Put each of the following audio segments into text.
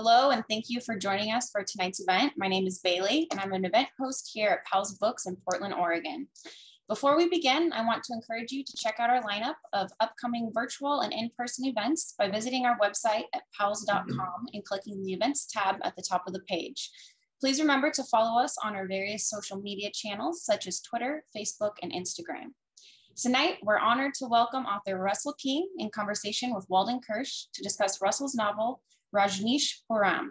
Hello, and thank you for joining us for tonight's event. My name is Bailey, and I'm an event host here at Powell's Books in Portland, Oregon. Before we begin, I want to encourage you to check out our lineup of upcoming virtual and in-person events by visiting our website at powells.com and clicking the events tab at the top of the page. Please remember to follow us on our various social media channels such as Twitter, Facebook, and Instagram. Tonight, we're honored to welcome author Russell King in conversation with Walden Kirsch to discuss Russell's novel, Rajneeshpuram.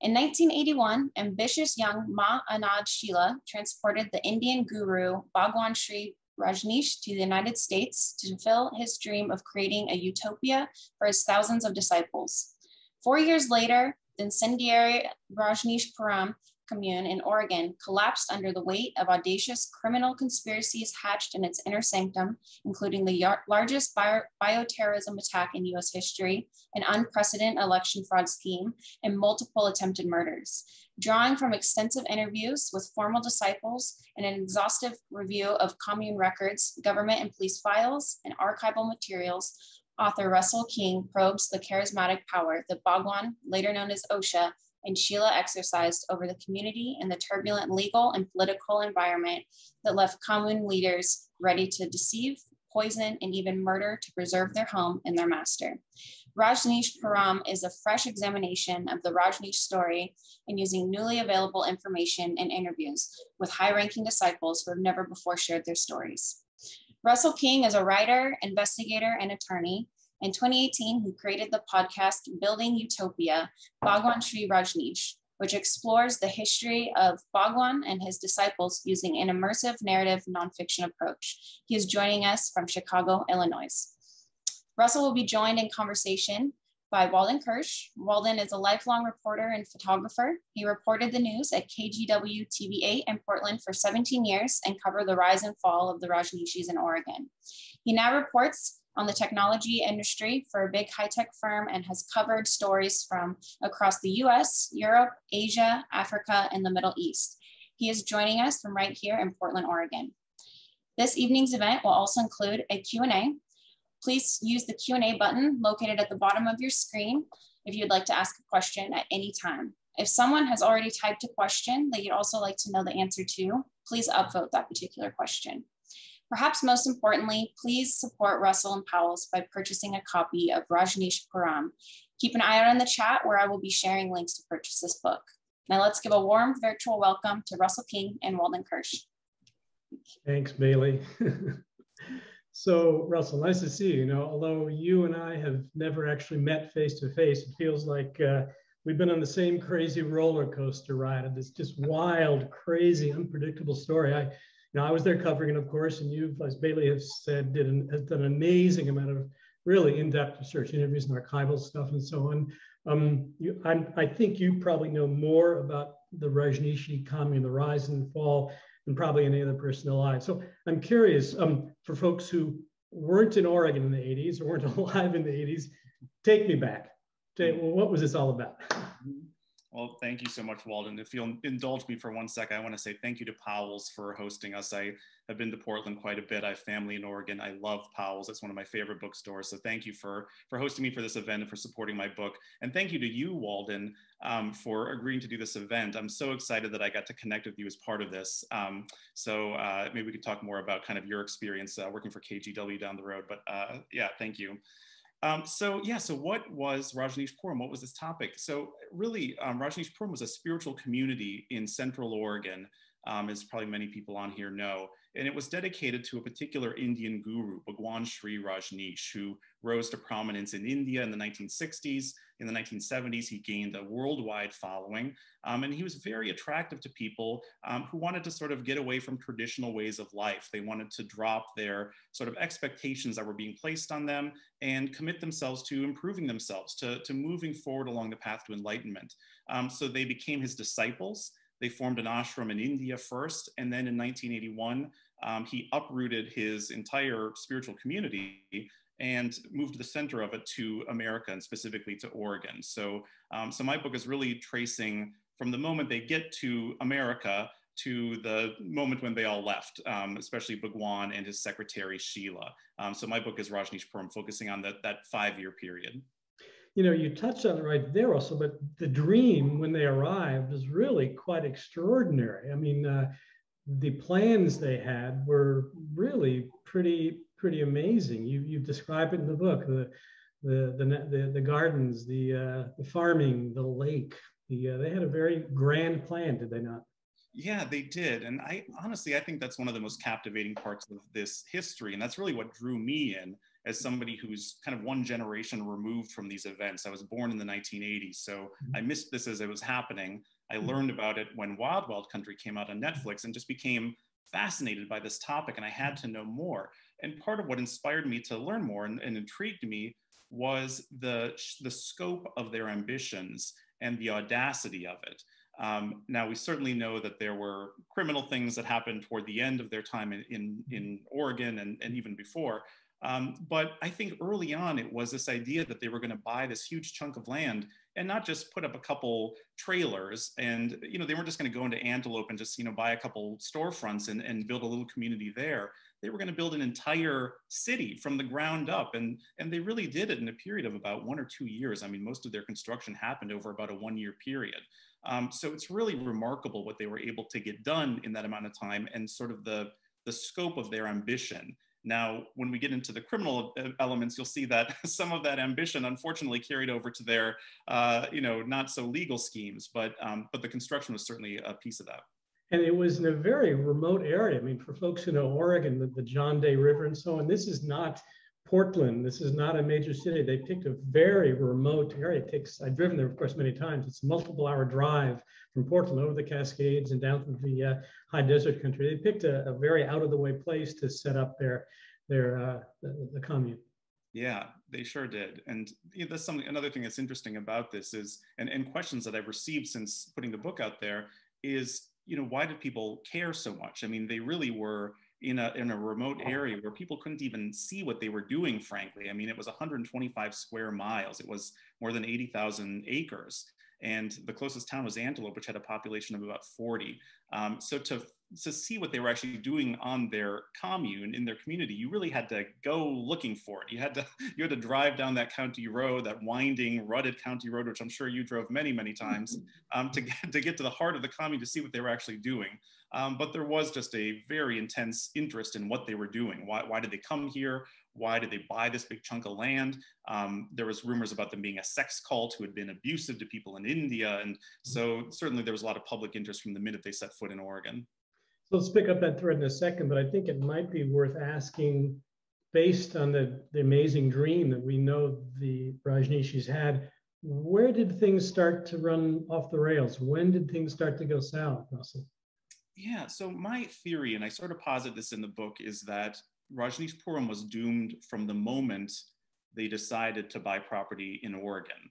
In 1981, ambitious young Ma Anand Sheela transported the Indian guru Bhagwan Shree Rajneesh to the United States to fulfill his dream of creating a utopia for his thousands of disciples. Four years later, the incendiary Rajneeshpuram commune in Oregon collapsed under the weight of audacious criminal conspiracies hatched in its inner sanctum, including the largest bio bioterrorism attack in US history, an unprecedented election fraud scheme, and multiple attempted murders. Drawing from extensive interviews with formal disciples and an exhaustive review of commune records, government and police files, and archival materials, author Russell King probes the charismatic power that Bhagwan, later known as Osho, and Sheela exercised over the community in the turbulent legal and political environment that left commune leaders ready to deceive, poison, and even murder to preserve their home and their master. Rajneeshpuram is a fresh examination of the Rajneesh story and using newly available information and interviews with high-ranking disciples who have never before shared their stories. Russell King is a writer, investigator, and attorney in 2018, he created the podcast Building Utopia, Bhagwan Shree Rajneesh, which explores the history of Bhagwan and his disciples using an immersive narrative nonfiction approach. He is joining us from Chicago, Illinois. Russell will be joined in conversation by Walden Kirsch. Walden is a lifelong reporter and photographer. He reported the news at KGW TV8 in Portland for 17 years and covered the rise and fall of the Rajneeshis in Oregon. He now reports on the technology industry for a big high tech firm and has covered stories from across the US, Europe, Asia, Africa, and the Middle East. He is joining us from right here in Portland, Oregon. This evening's event will also include a Q&A. Please use the Q&A button located at the bottom of your screen if you'd like to ask a question at any time. If someone has already typed a question that you'd also like to know the answer to, please upvote that particular question. Perhaps most importantly, please support Russell and Powell's by purchasing a copy of Rajneeshpuram. Keep an eye out on the chat where I will be sharing links to purchase this book. Now let's give a warm virtual welcome to Russell King and Walden Kirsch. Thanks, Bailey. so Russell, nice to see you. You know, although you and I have never actually met face to face, it feels like uh, we've been on the same crazy roller coaster ride of this just wild, crazy, unpredictable story. I now, I was there covering it, of course, and you, as Bailey has said, did an, has done an amazing amount of really in-depth research interviews and archival stuff and so on. Um, you, i think you probably know more about the Rajneeshi commune, the rise and fall, than probably any other person alive. So I'm curious, um, for folks who weren't in Oregon in the 80s or weren't alive in the 80s, take me back. Say, well, what was this all about? Well, thank you so much, Walden. If you'll indulge me for one second, I want to say thank you to Powell's for hosting us. I have been to Portland quite a bit. I have family in Oregon. I love Powell's. It's one of my favorite bookstores. So thank you for, for hosting me for this event and for supporting my book. And thank you to you, Walden, um, for agreeing to do this event. I'm so excited that I got to connect with you as part of this. Um, so uh, maybe we could talk more about kind of your experience uh, working for KGW down the road. But uh, yeah, thank you. Um, so yeah, so what was Rajneeshpuram? What was this topic? So really, um, Rajneeshpuram was a spiritual community in Central Oregon, um, as probably many people on here know and it was dedicated to a particular Indian guru, Bhagwan Shree Rajneesh, who rose to prominence in India in the 1960s. In the 1970s, he gained a worldwide following, um, and he was very attractive to people um, who wanted to sort of get away from traditional ways of life. They wanted to drop their sort of expectations that were being placed on them and commit themselves to improving themselves, to, to moving forward along the path to enlightenment. Um, so they became his disciples. They formed an ashram in India first, and then in 1981, um, he uprooted his entire spiritual community and moved the center of it to America and specifically to Oregon. So, um, so my book is really tracing from the moment they get to America to the moment when they all left, um, especially Bhagwan and his secretary Sheela. Um, so my book is Rajneeshpuram, focusing on that, that five-year period. You know, you touched on it right there also, but the dream when they arrived was really quite extraordinary. I mean, uh, the plans they had were really pretty pretty amazing. You you describe it in the book the the the the, the gardens, the uh, the farming, the lake. The uh, they had a very grand plan, did they not? Yeah, they did. And I honestly, I think that's one of the most captivating parts of this history. And that's really what drew me in as somebody who's kind of one generation removed from these events. I was born in the 1980s, so mm-hmm. I missed this as it was happening. I mm-hmm. learned about it when Wild Wild Country came out on Netflix and just became fascinated by this topic. And I had to know more. And part of what inspired me to learn more and, and intrigued me was the, the scope of their ambitions and the audacity of it. Um, now, we certainly know that there were criminal things that happened toward the end of their time in, in, in Oregon and, and even before. Um, but I think early on, it was this idea that they were going to buy this huge chunk of land and not just put up a couple trailers and you know they weren't just going to go into Antelope and just you know buy a couple storefronts and, and build a little community there. They were going to build an entire city from the ground up and and they really did it in a period of about one or two years. I mean most of their construction happened over about a one year period. Um, so it's really remarkable what they were able to get done in that amount of time and sort of the, the scope of their ambition. Now, when we get into the criminal uh, elements, you'll see that some of that ambition, unfortunately, carried over to their, uh, you know, not so legal schemes. But um, but the construction was certainly a piece of that. And it was in a very remote area. I mean, for folks who know Oregon, the, the John Day River and so on, this is not Portland. This is not a major city. They picked a very remote area. It takes, I've driven there, of course, many times. It's a multiple hour drive from Portland over the Cascades and down through the uh, high desert country. They picked a, a, very out of the way place to set up their, their uh, the, the, commune. Yeah, they sure did. And that's something, another thing that's interesting about this is, and, and questions that I've received since putting the book out there is, you know, why did people care so much? I mean, they really were in a, in a remote area where people couldn't even see what they were doing, frankly. I mean, it was 125 square miles. It was more than 80,000 acres. And the closest town was Antelope, which had a population of about 40. Um, so to to see what they were actually doing on their commune in their community, you really had to go looking for it. You had to you had to drive down that county road, that winding, rutted county road, which I'm sure you drove many, many times, um, to get to get to the heart of the commune to see what they were actually doing. Um, but there was just a very intense interest in what they were doing. Why, why did they come here? Why did they buy this big chunk of land? Um, there was rumors about them being a sex cult who had been abusive to people in India. And so certainly there was a lot of public interest from the minute they set foot in Oregon. Let's pick up that thread in a second, but I think it might be worth asking, based on the, the amazing dream that we know the Rajneeshis had, where did things start to run off the rails? When did things start to go south, Russell? Yeah, so my theory, and I sort of posit this in the book, is that Rajneeshpuram was doomed from the moment they decided to buy property in Oregon.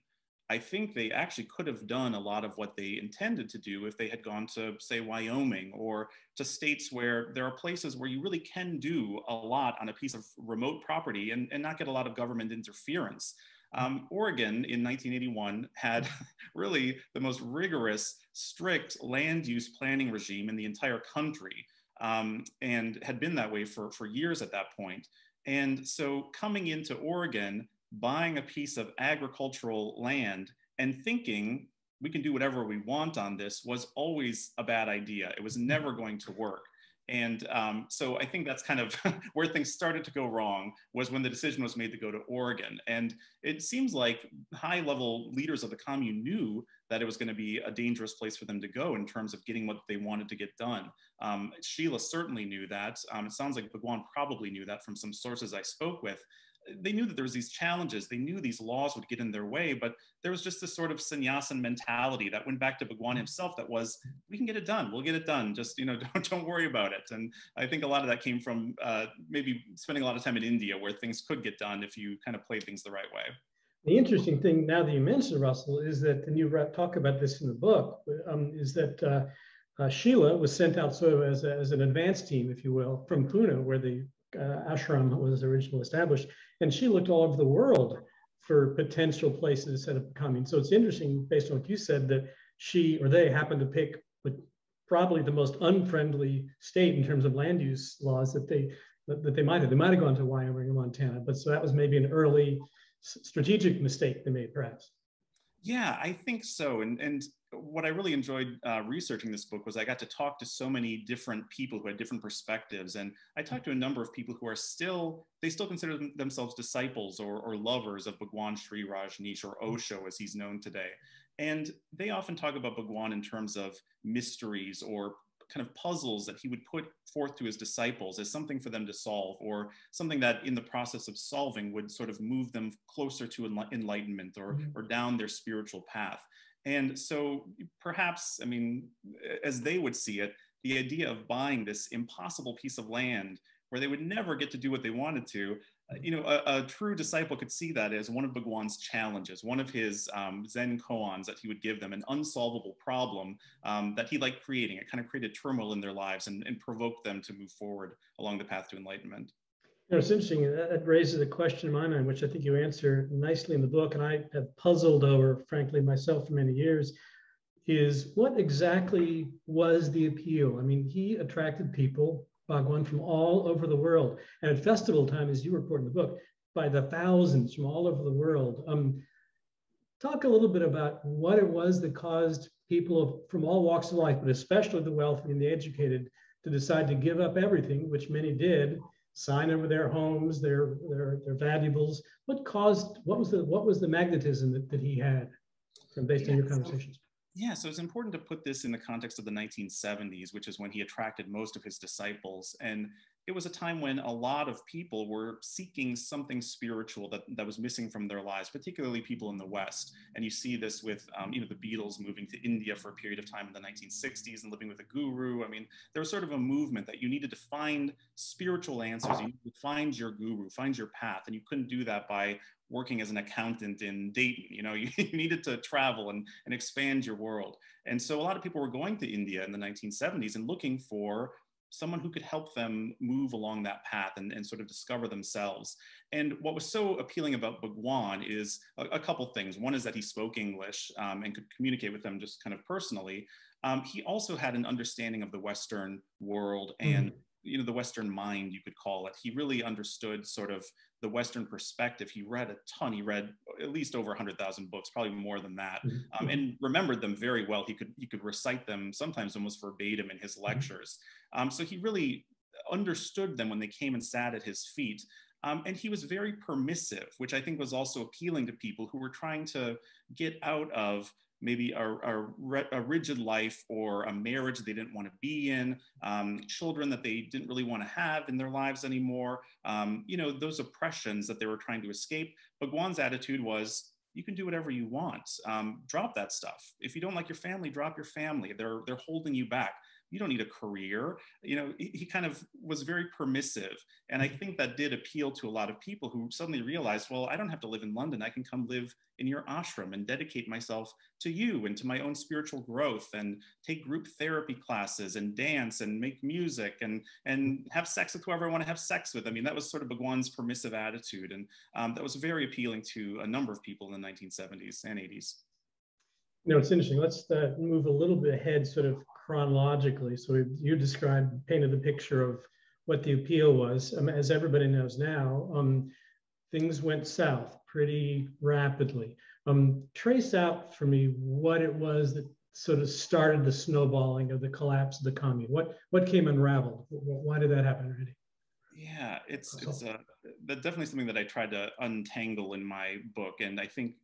I think they actually could have done a lot of what they intended to do if they had gone to, say, Wyoming or to states where there are places where you really can do a lot on a piece of remote property and, and not get a lot of government interference. Um, Oregon in 1981 had really the most rigorous, strict land use planning regime in the entire country um, and had been that way for, for years at that point. And so coming into Oregon, buying a piece of agricultural land and thinking we can do whatever we want on this was always a bad idea. It was never going to work. And um, so I think that's kind of where things started to go wrong was when the decision was made to go to Oregon. And it seems like high level leaders of the commune knew that it was going to be a dangerous place for them to go in terms of getting what they wanted to get done. Um, Sheela certainly knew that. Um, it sounds like Bhagwan probably knew that from some sources I spoke with they knew that there was these challenges. They knew these laws would get in their way, but there was just this sort of sannyasin mentality that went back to Bhagwan himself. That was, we can get it done. We'll get it done. Just you know, don't don't worry about it. And I think a lot of that came from uh, maybe spending a lot of time in India, where things could get done if you kind of played things the right way. The interesting thing now that you mentioned Russell is that, and you talk about this in the book, um, is that. Uh, uh, Sheela was sent out sort of as, a, as an advance team, if you will, from Pune, where the Uh, ashram was originally established, and she looked all over the world for potential places to set up a commune. So it's interesting, based on what you said, that she or they happened to pick probably the most unfriendly state in terms of land use laws that they that, that they might have. They might have gone to Wyoming or Montana, but so that was maybe an early strategic mistake they made, perhaps. Yeah, I think so. And, and what I really enjoyed uh, researching this book was I got to talk to so many different people who had different perspectives. And I talked to a number of people who are still, they still consider themselves disciples or, or lovers of Bhagwan Shree Rajneesh or Osho as he's known today. And they often talk about Bhagwan in terms of mysteries or kind of puzzles that he would put forth to his disciples as something for them to solve or something that in the process of solving would sort of move them closer to enlightenment or, mm-hmm. or down their spiritual path. And so perhaps, I mean, as they would see it, the idea of buying this impossible piece of land where they would never get to do what they wanted to uh, you know, a, a, true disciple could see that as one of Bhagwan's challenges, one of his um, Zen koans that he would give them, an unsolvable problem um, that he liked creating. It kind of created turmoil in their lives and, and provoked them to move forward along the path to enlightenment. Know, it's interesting. That raises a question in my mind, which I think you answer nicely in the book, and I have puzzled over, frankly, myself for many years. Is what exactly was the appeal? I mean, he attracted people Bhagwan from all over the world. And at festival time, as you report in the book, by the thousands from all over the world. Um, talk a little bit about what it was that caused people from all walks of life, but especially the wealthy and the educated, to decide to give up everything, which many did, sign over their homes, their their their valuables. What caused? What was the what was the magnetism that, that he had, from based on your conversations? Yeah, so it's important to put this in the context of the 1970s, which is when he attracted most of his disciples. And it was a time when a lot of people were seeking something spiritual that, that was missing from their lives, particularly people in the West. And you see this with, um, you know, the Beatles moving to India for a period of time in the 1960s and living with a guru. I mean, there was sort of a movement that you needed to find spiritual answers. You needed to find your guru, find your path. And you couldn't do that by working as an accountant in Dayton. You know, you, needed to travel and, and expand your world. And so a lot of people were going to India in the 1970s and looking for someone who could help them move along that path and, and sort of discover themselves. And what was so appealing about Bhagwan is a, a couple things. One is that he spoke English um, and could communicate with them just kind of personally. Um, he also had an understanding of the Western world and mm-hmm you know the western mind you could call it he really understood sort of the western perspective he read a ton he read at least over 100000 books probably more than that mm-hmm. um, and remembered them very well he could he could recite them sometimes almost verbatim in his mm-hmm. lectures um, so he really understood them when they came and sat at his feet um, and he was very permissive, which I think was also appealing to people who were trying to get out of maybe a, a, a, rigid life or a marriage they didn't want to be in, um, children that they didn't really want to have in their lives anymore, um, you know, those oppressions that they were trying to escape. But Bhagwan's attitude was, you can do whatever you want. Um, drop that stuff. If you don't like your family, drop your family. They're, they're holding you back you don't need a career. You know, he, he kind of was very permissive. And I mm-hmm. think that did appeal to a lot of people who suddenly realized, well, I don't have to live in London. I can come live in your ashram and dedicate myself to you and to my own spiritual growth and take group therapy classes and dance and make music and, and have sex with whoever I want to have sex with. I mean, that was sort of Bhagwan's permissive attitude. And um, that was very appealing to a number of people in the 1970s and 80s. You know, it's interesting. Let's uh, move a little bit ahead, sort of chronologically. So you described, painted the picture of what the appeal was. Um, as everybody knows now, um, things went south pretty rapidly. Um, trace out for me what it was that sort of started the snowballing of the collapse of the commune. What what came unraveled? Why did that happen, Randy? Yeah, it's it's a, definitely something that I tried to untangle in my book, and I think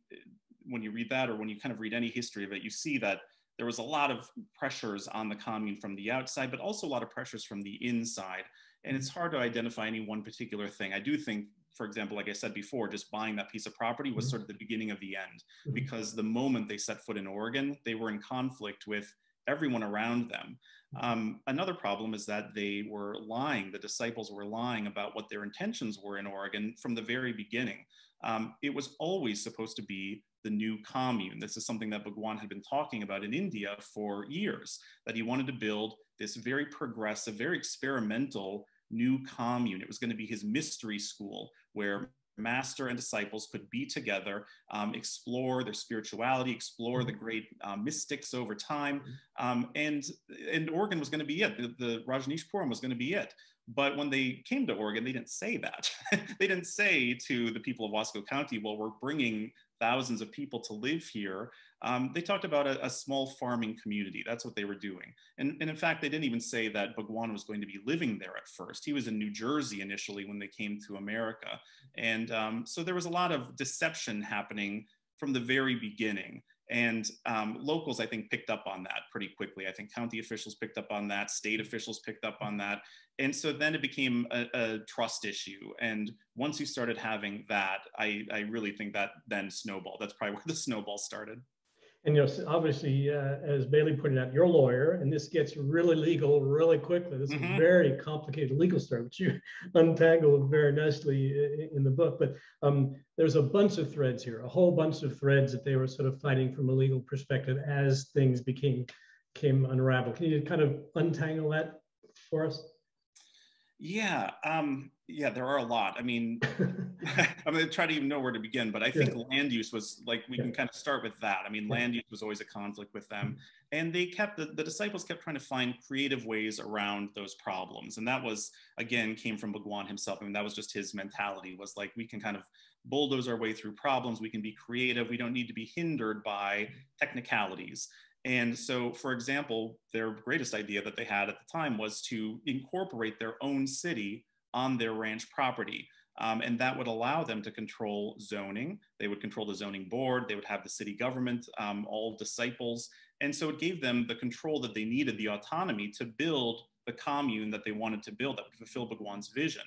when you read that, or when you kind of read any history of it, you see that there was a lot of pressures on the commune from the outside, but also a lot of pressures from the inside. And it's hard to identify any one particular thing. I do think, for example, like I said before, just buying that piece of property was mm-hmm. sort of the beginning of the end, mm-hmm. because the moment they set foot in Oregon, they were in conflict with everyone around them. Mm-hmm. Um, another problem is that they were lying, the disciples were lying about what their intentions were in Oregon from the very beginning. Um, it was always supposed to be the new commune. This is something that Bhagwan had been talking about in India for years, that he wanted to build this very progressive, very experimental new commune. It was going to be his mystery school where master and disciples could be together, um, explore their spirituality, explore the mm-hmm. great uh, mystics over time, Um, and, and Oregon was going to be it. The, the Rajneeshpuram was going to be it. But when they came to Oregon, they didn't say that. they didn't say to the people of Wasco County, well, we're bringing thousands of people to live here. Um, they talked about a, a, small farming community. That's what they were doing. And, and, in fact, they didn't even say that Bhagwan was going to be living there at first. He was in New Jersey initially when they came to America. And um, so there was a lot of deception happening from the very beginning. And um, locals, I think, picked up on that pretty quickly. I think county officials picked up on that, state officials picked up on that. And so then it became a, a trust issue. And once you started having that, I, I really think that then snowballed. That's probably where the snowball started. And you know, obviously, uh, as Bailey pointed out, you're a lawyer, and this gets really legal really quickly. This mm-hmm. is a very complicated legal story, which you untangle very nicely in the book. But um, there's a bunch of threads here, a whole bunch of threads that they were sort of fighting from a legal perspective as things became came unraveled. Can you kind of untangle that for us? Yeah, um, yeah, there are a lot. I mean, I'm going to try to even know where to begin, but I think yeah. land use was like we yeah. can kind of start with that. I mean, yeah. land use was always a conflict with them, and they kept the, the disciples kept trying to find creative ways around those problems, and that was again came from Bhagwan himself. I mean, that was just his mentality was like we can kind of bulldoze our way through problems. We can be creative. We don't need to be hindered by technicalities. And so, for example, their greatest idea that they had at the time was to incorporate their own city on their ranch property. Um, and that would allow them to control zoning. They would control the zoning board, they would have the city government, um, all disciples. And so it gave them the control that they needed, the autonomy to build the commune that they wanted to build that would fulfill Bhagwan's vision.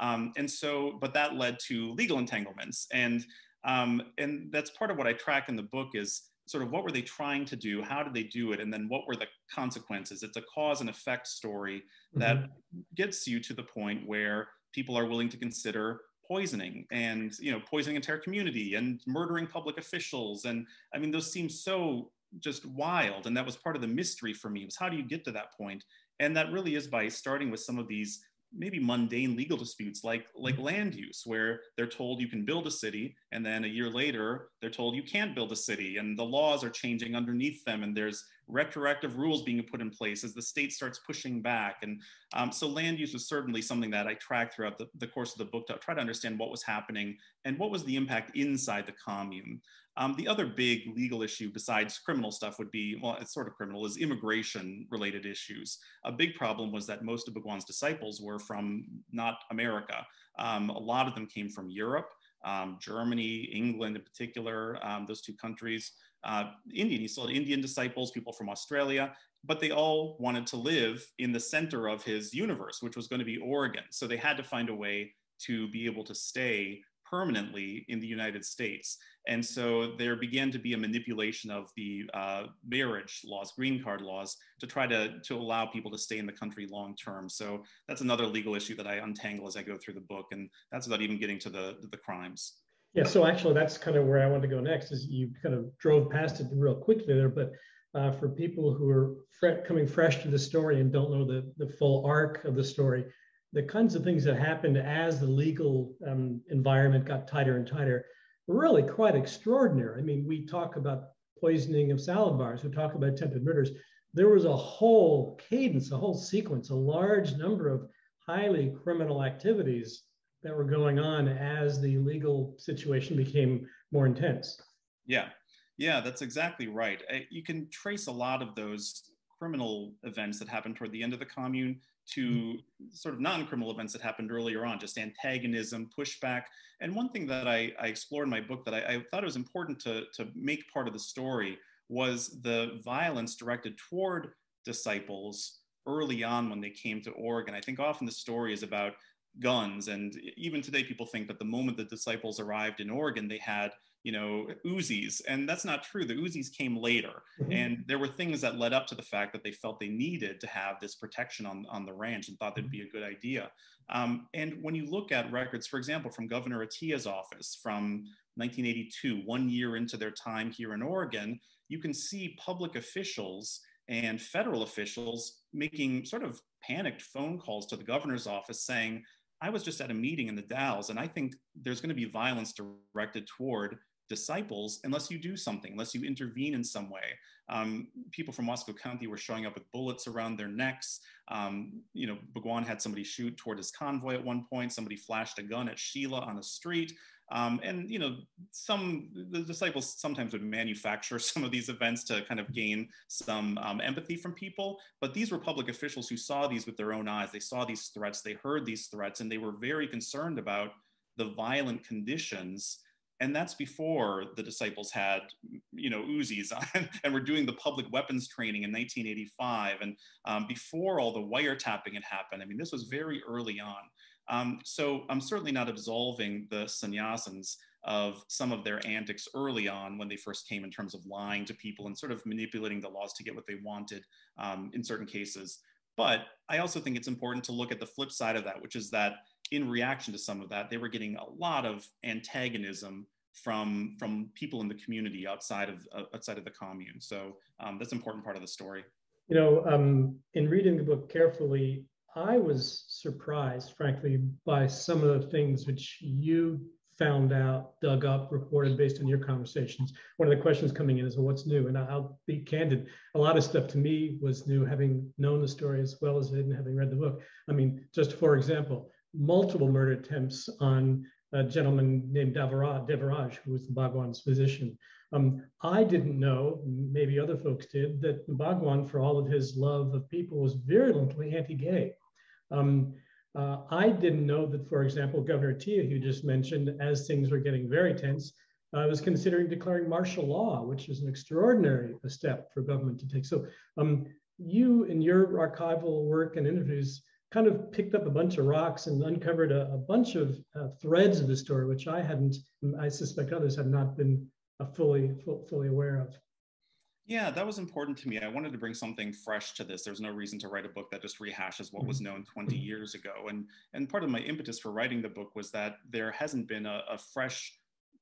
Um, and so, but that led to legal entanglements. And, um, and that's part of what I track in the book is sort of what were they trying to do? How did they do it? And then what were the consequences? It's a cause and effect story that mm-hmm. gets you to the point where people are willing to consider poisoning and you know poisoning entire community and murdering public officials. And i mean those seem so just wild. And that was part of the mystery for me was how do you get to that point? And that really is by starting with some of these maybe mundane legal disputes like like mm-hmm. land use where they're told you can build a city and then a year later they're told you can't build a city and the laws are changing underneath them and there's retroactive rules being put in place as the state starts pushing back and um, so land use was certainly something that i tracked throughout the, the course of the book to try to understand what was happening and what was the impact inside the commune um, the other big legal issue besides criminal stuff would be, well, it's sort of criminal, is immigration related issues. A big problem was that most of Bhagwan's disciples were from not America. Um, a lot of them came from Europe, um, Germany, England in particular, um, those two countries. Uh, Indian, he still had Indian disciples, people from Australia, but they all wanted to live in the center of his universe, which was going to be Oregon. So they had to find a way to be able to stay permanently in the United States. And so there began to be a manipulation of the uh, marriage laws, green card laws, to try to, to allow people to stay in the country long term. So that's another legal issue that I untangle as I go through the book. And that's without even getting to the, the crimes. Yeah, so actually that's kind of where I want to go next is you kind of drove past it real quickly there, but uh, for people who are fre coming fresh to the story and don't know the, the full arc of the story, the kinds of things that happened as the legal um, environment got tighter and tighter were really quite extraordinary. I mean, we talk about poisoning of salad bars, we talk about attempted murders. There was a whole cadence, a whole sequence, a large number of highly criminal activities that were going on as the legal situation became more intense. Yeah, yeah, that's exactly right. You can trace a lot of those criminal events that happened toward the end of the commune to sort of non-criminal events that happened earlier on, just antagonism, pushback. And one thing that I, I explore in my book that I, I, thought it was important to, to make part of the story was the violence directed toward disciples early on when they came to Oregon. I think often the story is about guns. And even today, people think that the moment the disciples arrived in Oregon, they had you know, Uzis. And that's not true. The Uzis came later. Mm-hmm. And there were things that led up to the fact that they felt they needed to have this protection on, on the ranch and thought that'd be a good idea. Um, and when you look at records, for example, from Governor Atiyeh's office from 1982, one year into their time here in Oregon, you can see public officials and federal officials making sort of panicked phone calls to the governor's office saying, I was just at a meeting in the Dalles, and I think there's going to be violence directed toward disciples unless you do something, unless you intervene in some way. Um, people from Wasco County were showing up with bullets around their necks. Um, you know, Bhagwan had somebody shoot toward his convoy at one point. Somebody flashed a gun at Sheela on the street. Um, and you know, some the disciples sometimes would manufacture some of these events to kind of gain some um, empathy from people. But these were public officials who saw these with their own eyes. They saw these threats, they heard these threats, and they were very concerned about the violent conditions and that's before the disciples had you know uzis on, and were doing the public weapons training in 1985 and um, before all the wiretapping had happened i mean this was very early on. Um, so i'm certainly not absolving the sannyasins of some of their antics early on when they first came in terms of lying to people and sort of manipulating the laws to get what they wanted um, in certain cases. But i also think it's important to look at the flip side of that which is that in reaction to some of that, they were getting a lot of antagonism from from people in the community outside of uh, outside of the commune. So um, that's an important part of the story. You know, um, in reading the book carefully, I was surprised, frankly, by some of the things which you found out, dug up, reported based on your conversations. One of the questions coming in is, well, what's new? And I'll be candid. A lot of stuff to me was new, having known the story as well as and having read the book. I mean, just for example, multiple murder attempts on a gentleman named Devaraj, Devaraj who was the Bhagwan's physician. Um, I didn't know, maybe other folks did, that the Bhagwan, for all of his love of people, was virulently anti-gay. Um, uh, I didn't know that, for example, Governor Atiyeh, who just mentioned, as things were getting very tense, uh, was considering declaring martial law, which is an extraordinary step for government to take. So um, you, in your archival work and interviews, kind of picked up a bunch of rocks and uncovered a, a bunch of uh, threads of the story, which I hadn't, I suspect others have not been uh, fully, full, fully aware of. Yeah, that was important to me. I wanted to bring something fresh to this. There's no reason to write a book that just rehashes what was mm-hmm. known 20 mm-hmm. years ago. And, and part of my impetus for writing the book was that there hasn't been a, a fresh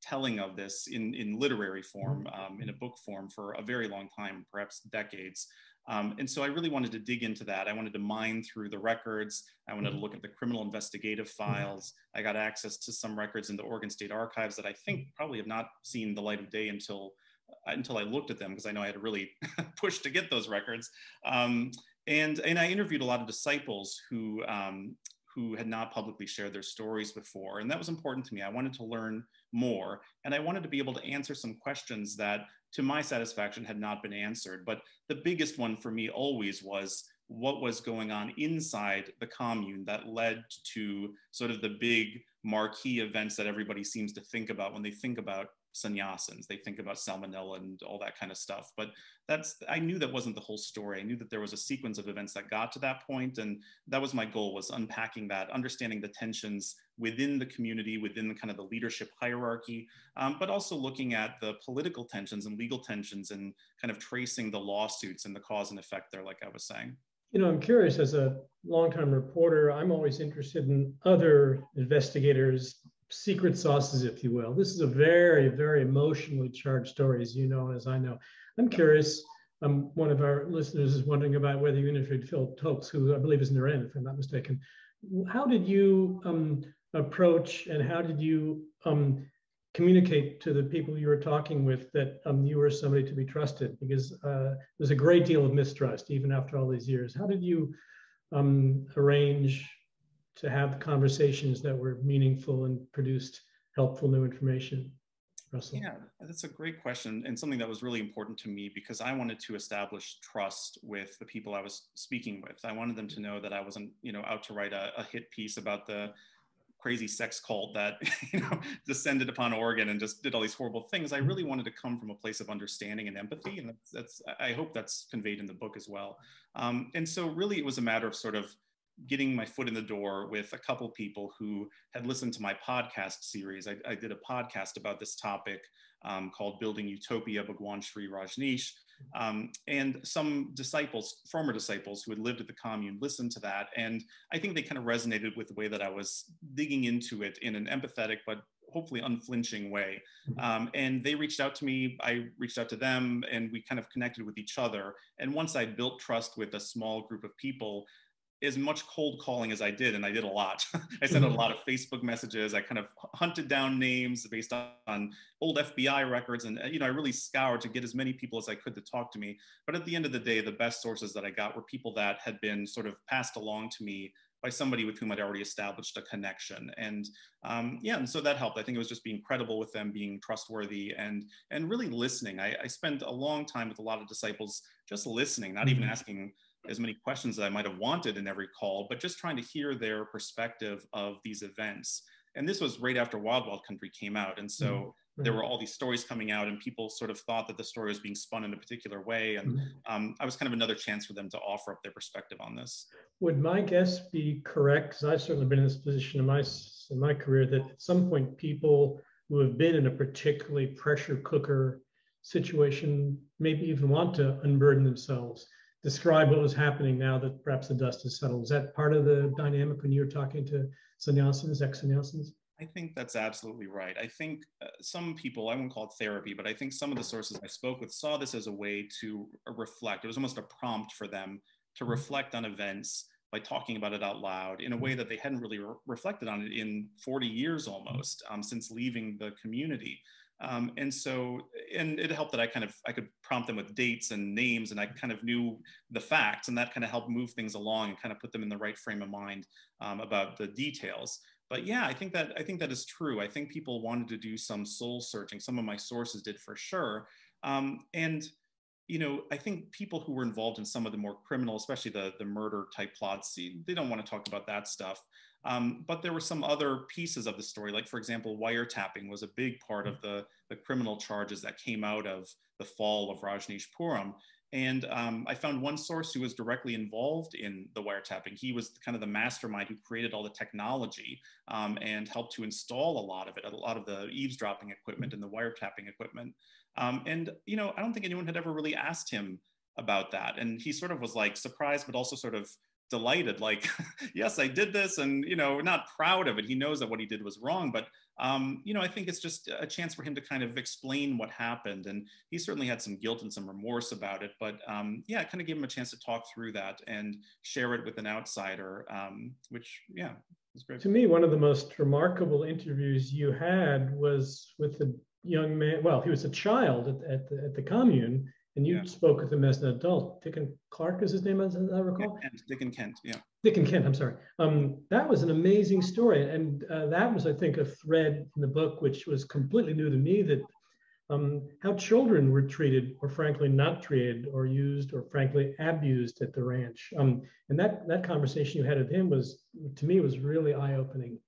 telling of this in, in literary form, mm-hmm. um, in a book form for a very long time, perhaps decades. Um, and so I really wanted to dig into that. I wanted to mine through the records. I wanted to mm-hmm. look at the criminal investigative mm-hmm. files. I got access to some records in the Oregon State Archives that I think mm-hmm. probably have not seen the light of day until uh, until I looked at them because I know I had to really push to get those records. Um, and and I interviewed a lot of disciples who um, who had not publicly shared their stories before, and that was important to me. I wanted to learn more, and I wanted to be able to answer some questions that to my satisfaction had not been answered. But the biggest one for me always was what was going on inside the commune that led to sort of the big marquee events that everybody seems to think about when they think about sannyasins. They think about salmonella and all that kind of stuff. But that's I knew that wasn't the whole story. I knew that there was a sequence of events that got to that point, and that was my goal: was unpacking that, understanding the tensions within the community, within the kind of the leadership hierarchy, um, but also looking at the political tensions and legal tensions, and kind of tracing the lawsuits and the cause and effect there, like I was saying. You know, I'm curious as a longtime reporter, I'm always interested in other investigators secret sauces, if you will. This is a very, very emotionally charged story, as you know, as I know. I'm curious. Um, one of our listeners is wondering about whether you interviewed Phil Toelkes, who I believe is in Iran, if I'm not mistaken. How did you um, approach and how did you um, communicate to the people you were talking with that um, you were somebody to be trusted? Because uh, there's a great deal of mistrust even after all these years. How did you um, arrange to have conversations that were meaningful and produced helpful new information? Russell? Yeah, that's a great question and something that was really important to me because I wanted to establish trust with the people I was speaking with. I wanted them to know that I wasn't, you know, out to write a, a hit piece about the crazy sex cult that you know descended upon Oregon and just did all these horrible things. I really wanted to come from a place of understanding and empathy, and that's, that's I hope that's conveyed in the book as well. Um, and so really, it was a matter of sort of getting my foot in the door with a couple people who had listened to my podcast series. I, I did a podcast about this topic um, called Building Utopia, Bhagwan Shree Rajneesh. Um, and some disciples, former disciples who had lived at the commune, listened to that. And I think they kind of resonated with the way that I was digging into it in an empathetic but hopefully unflinching way. Mm-hmm. Um, and they reached out to me, I reached out to them, and we kind of connected with each other. And once I built trust with a small group of people, as much cold calling as I did, and I did a lot. I sent out a mm-hmm. lot of Facebook messages. I kind of hunted down names based on old FBI records, and you know, I really scoured to get as many people as I could to talk to me. But at the end of the day, the best sources that I got were people that had been sort of passed along to me by somebody with whom I'd already established a connection. And um, yeah, and so that helped. I think it was just being credible with them, being trustworthy, and and really listening. I, I spent a long time with a lot of disciples just listening, not even mm-hmm. asking as many questions that I might have wanted in every call, but just trying to hear their perspective of these events. And this was right after Wild Wild Country came out. And so mm-hmm. there were all these stories coming out, and people sort of thought that the story was being spun in a particular way. And mm-hmm. um, I was kind of another chance for them to offer up their perspective on this. Would my guess be correct? Because I've certainly been in this position in my, in my career that at some point people who have been in a particularly pressure cooker situation maybe even want to unburden themselves describe what was happening now that perhaps the dust has settled. Is that part of the dynamic when you were talking to sannyasins, ex-sannyasins? I think that's absolutely right. I think uh, some people, I won't call it therapy, but I think some of the sources I spoke with saw this as a way to reflect. It was almost a prompt for them to mm-hmm. reflect on events by talking about it out loud in a way that they hadn't really re- reflected on it in 40 years almost um, since leaving the community. Um, and so, and it helped that I kind of, I could prompt them with dates and names and I kind of knew the facts and that kind of helped move things along and kind of put them in the right frame of mind um, about the details. But yeah, I think that, I think that is true. I think people wanted to do some soul searching. Some of my sources did for sure. Um, and, you know, I think people who were involved in some of the more criminal, especially the, the murder type plots, they don't want to talk about that stuff. Um, but there were some other pieces of the story, like for example, wiretapping was a big part of the, the criminal charges that came out of the fall of Rajneeshpuram. And um, I found one source who was directly involved in the wiretapping. He was kind of the mastermind who created all the technology um, and helped to install a lot of it, a lot of the eavesdropping equipment and the wiretapping equipment. Um, and, you know, I don't think anyone had ever really asked him about that. And he sort of was like surprised, but also sort of delighted like yes i did this and you know not proud of it. He knows that what he did was wrong but um, you know i think it's just a chance for him to kind of explain what happened and he certainly had some guilt and some remorse about it but um, yeah kind of gave him a chance to talk through that and share it with an outsider um, which yeah was great. To me one of the most remarkable interviews you had was with a young man well he was a child at, at, the, at the commune and you yeah. spoke with him as an adult. Dick and Clark is his name, as I recall. Kent, Dick and Kent, yeah. Dick and Kent, I'm sorry. Um, that was an amazing story. And uh, that was, I think, a thread in the book which was completely new to me that um, how children were treated, or frankly, not treated, or used, or frankly, abused at the ranch. Um, and that, that conversation you had with him was, to me, was really eye opening.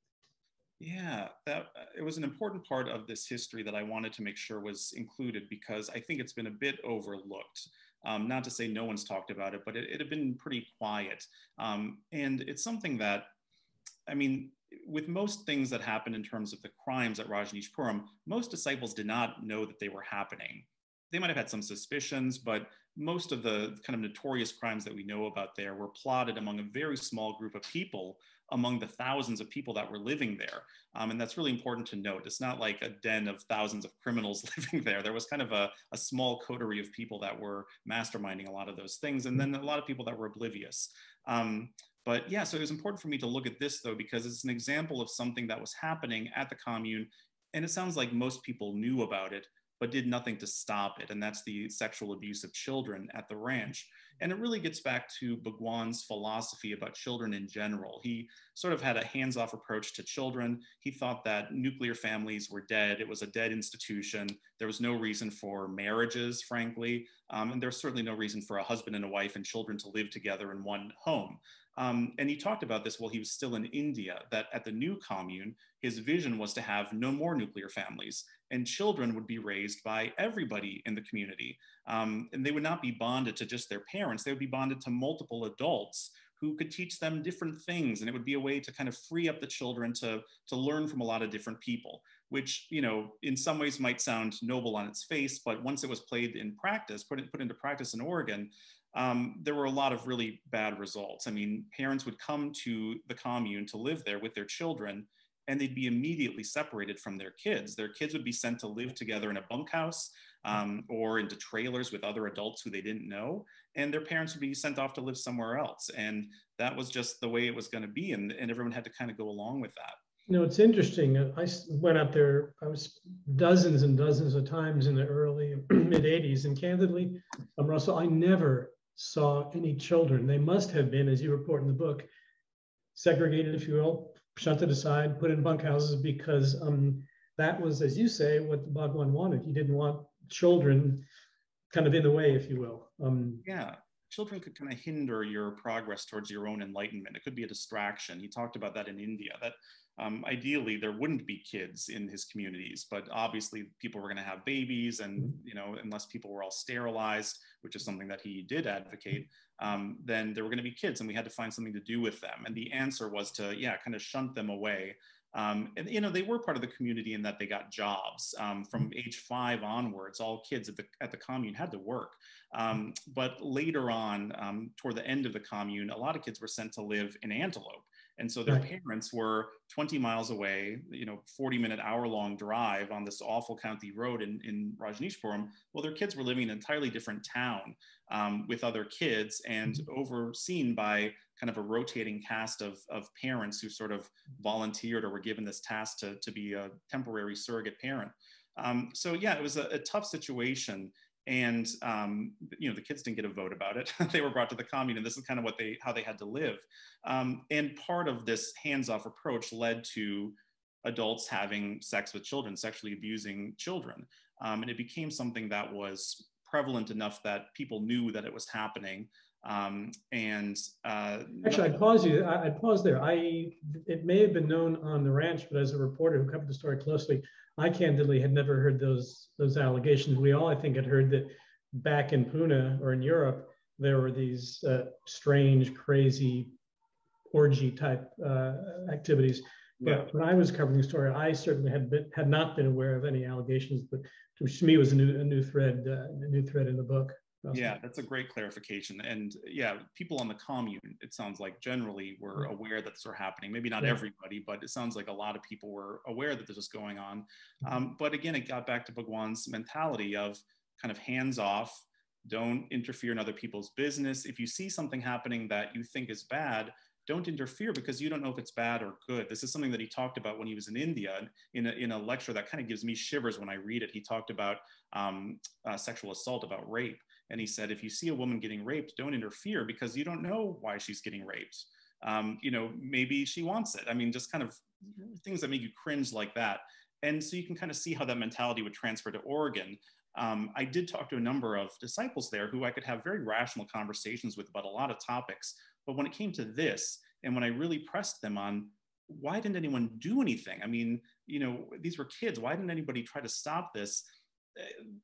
Yeah, that uh, it was an important part of this history that I wanted to make sure was included because I think it's been a bit overlooked. Um, not to say no one's talked about it, but it, it had been pretty quiet. Um, and it's something that, I mean, with most things that happened in terms of the crimes at Rajneeshpuram, most disciples did not know that they were happening. They might have had some suspicions, but most of the kind of notorious crimes that we know about there were plotted among a very small group of people among the thousands of people that were living there. Um, and that's really important to note. It's not like a den of thousands of criminals living there. There was kind of a, a small coterie of people that were masterminding a lot of those things, and then a lot of people that were oblivious. Um, but yeah, so it was important for me to look at this though, because it's an example of something that was happening at the commune. And it sounds like most people knew about it, but did nothing to stop it. And that's the sexual abuse of children at the ranch. And it really gets back to Bhagwan's philosophy about children in general. He sort of had a hands off approach to children. He thought that nuclear families were dead, it was a dead institution. There was no reason for marriages, frankly. Um, and there's certainly no reason for a husband and a wife and children to live together in one home. Um, and he talked about this while he was still in India, that at the new commune, his vision was to have no more nuclear families, and children would be raised by everybody in the community. Um, and they would not be bonded to just their parents, they would be bonded to multiple adults who could teach them different things. And it would be a way to kind of free up the children to, to learn from a lot of different people, which, you know, in some ways might sound noble on its face, but once it was played in practice, put, put into practice in Oregon, um, there were a lot of really bad results. I mean, parents would come to the commune to live there with their children, and they'd be immediately separated from their kids. Their kids would be sent to live together in a bunkhouse. um, or into trailers with other adults who they didn't know. And their parents would be sent off to live somewhere else. And that was just the way it was going to be. And, and everyone had to kind of go along with that. You know, it's interesting. I went up there, I was dozens and dozens of times in the early mid 80s. And candidly, um, Russell, I never saw any children. They must have been, as you report in the book, segregated, if you will, shunted aside, put in bunkhouses because um, that was, as you say, what the Bhagwan wanted. He didn't want children kind of in the way, if you will. Um, yeah, children could kind of hinder your progress towards your own enlightenment. It could be a distraction. He talked about that in India, that um, ideally there wouldn't be kids in his communities, but obviously people were going to have babies and, mm-hmm. you know, unless people were all sterilized, which is something that he did advocate, um, then there were going to be kids and we had to find something to do with them. And the answer was to, yeah, kind of shunt them away um, and you know they were part of the community in that they got jobs um, from mm-hmm. age five onwards. All kids at the at the commune had to work, um, but later on, um, toward the end of the commune, a lot of kids were sent to live in Antelope, and so their right. parents were 20 miles away, you know, 40 minute hour long drive on this awful county road in, in Rajneeshpuram. Well, their kids were living in an entirely different town um, with other kids and mm-hmm. overseen by kind of a rotating cast of, of parents who sort of volunteered or were given this task to, to be a temporary surrogate parent. Um, so yeah, it was a, a tough situation and um, you know the kids didn't get a vote about it. They were brought to the commune and this is kind of what they how they had to live. Um, and part of this hands-off approach led to adults having sex with children sexually abusing children. Um, and it became something that was prevalent enough that people knew that it was happening um, and uh, actually, I'd pause you. I'd pause there. I it may have been known on the ranch, but as a reporter who covered the story closely, I candidly had never heard those those allegations. We all, I think, had heard that back in Pune or in Europe, there were these uh, strange, crazy orgy type uh, activities. But yeah. when I was covering the story, I certainly had been, had not been aware of any allegations, but which to me was a new a new thread uh, a new thread in the book. Yeah, that's a great clarification. And yeah, people on the commune, it sounds like generally were aware that this were happening. Maybe not yeah. everybody, but it sounds like a lot of people were aware that this was going on. Mm-hmm. Um, but again, it got back to Bhagwan's mentality of kind of hands off, don't interfere in other people's business. If you see something happening that you think is bad, don't interfere because you don't know if it's bad or good. This is something that he talked about when he was in India in a, in a lecture that kind of gives me shivers when I read it. He talked about um, uh, sexual assault, about rape. And he said, if you see a woman getting raped, don't interfere because you don't know why she's getting raped. Um, you know, maybe she wants it. I mean, just kind of things that make you cringe like that. And so you can kind of see how that mentality would transfer to Oregon. Um, I did talk to a number of disciples there who I could have very rational conversations with about a lot of topics. But when it came to this, and when I really pressed them on why didn't anyone do anything? I mean, you know, these were kids. Why didn't anybody try to stop this?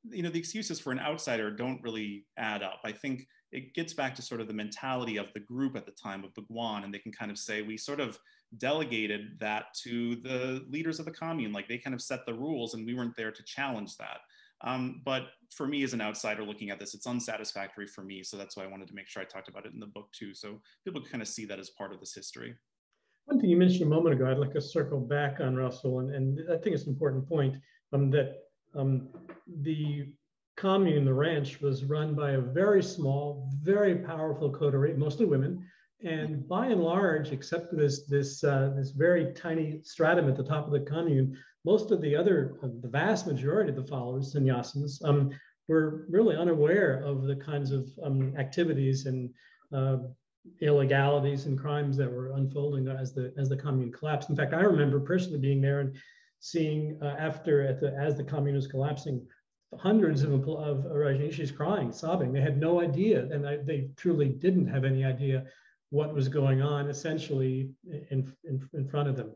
You know the excuses for an outsider don't really add up i think it gets back to sort of the mentality of the group at the time of Bhagwan, and they can kind of say we sort of delegated that to the leaders of the commune, like they kind of set the rules, and we weren't there to challenge that. Um, but for me, as an outsider looking at this, it's unsatisfactory for me. So that's why I wanted to make sure I talked about it in the book too, so people can kind of see that as part of this history. One thing you mentioned a moment ago, I'd like to circle back on Russell, and, and I think it's an important point um, that um, the commune, the ranch, was run by a very small, very powerful coterie, mostly women. And by and large, except for this, this, uh, this very tiny stratum at the top of the commune, most of the other, uh, the vast majority of the followers, sannyasins, um, were really unaware of the kinds of um, activities and uh, illegalities and crimes that were unfolding as the as the commune collapsed. In fact, I remember personally being there and seeing uh, after at the, as the commune was collapsing, hundreds of, of Rajneeshis crying, sobbing. They had no idea, and I, they truly didn't have any idea what was going on essentially in, in, in front of them.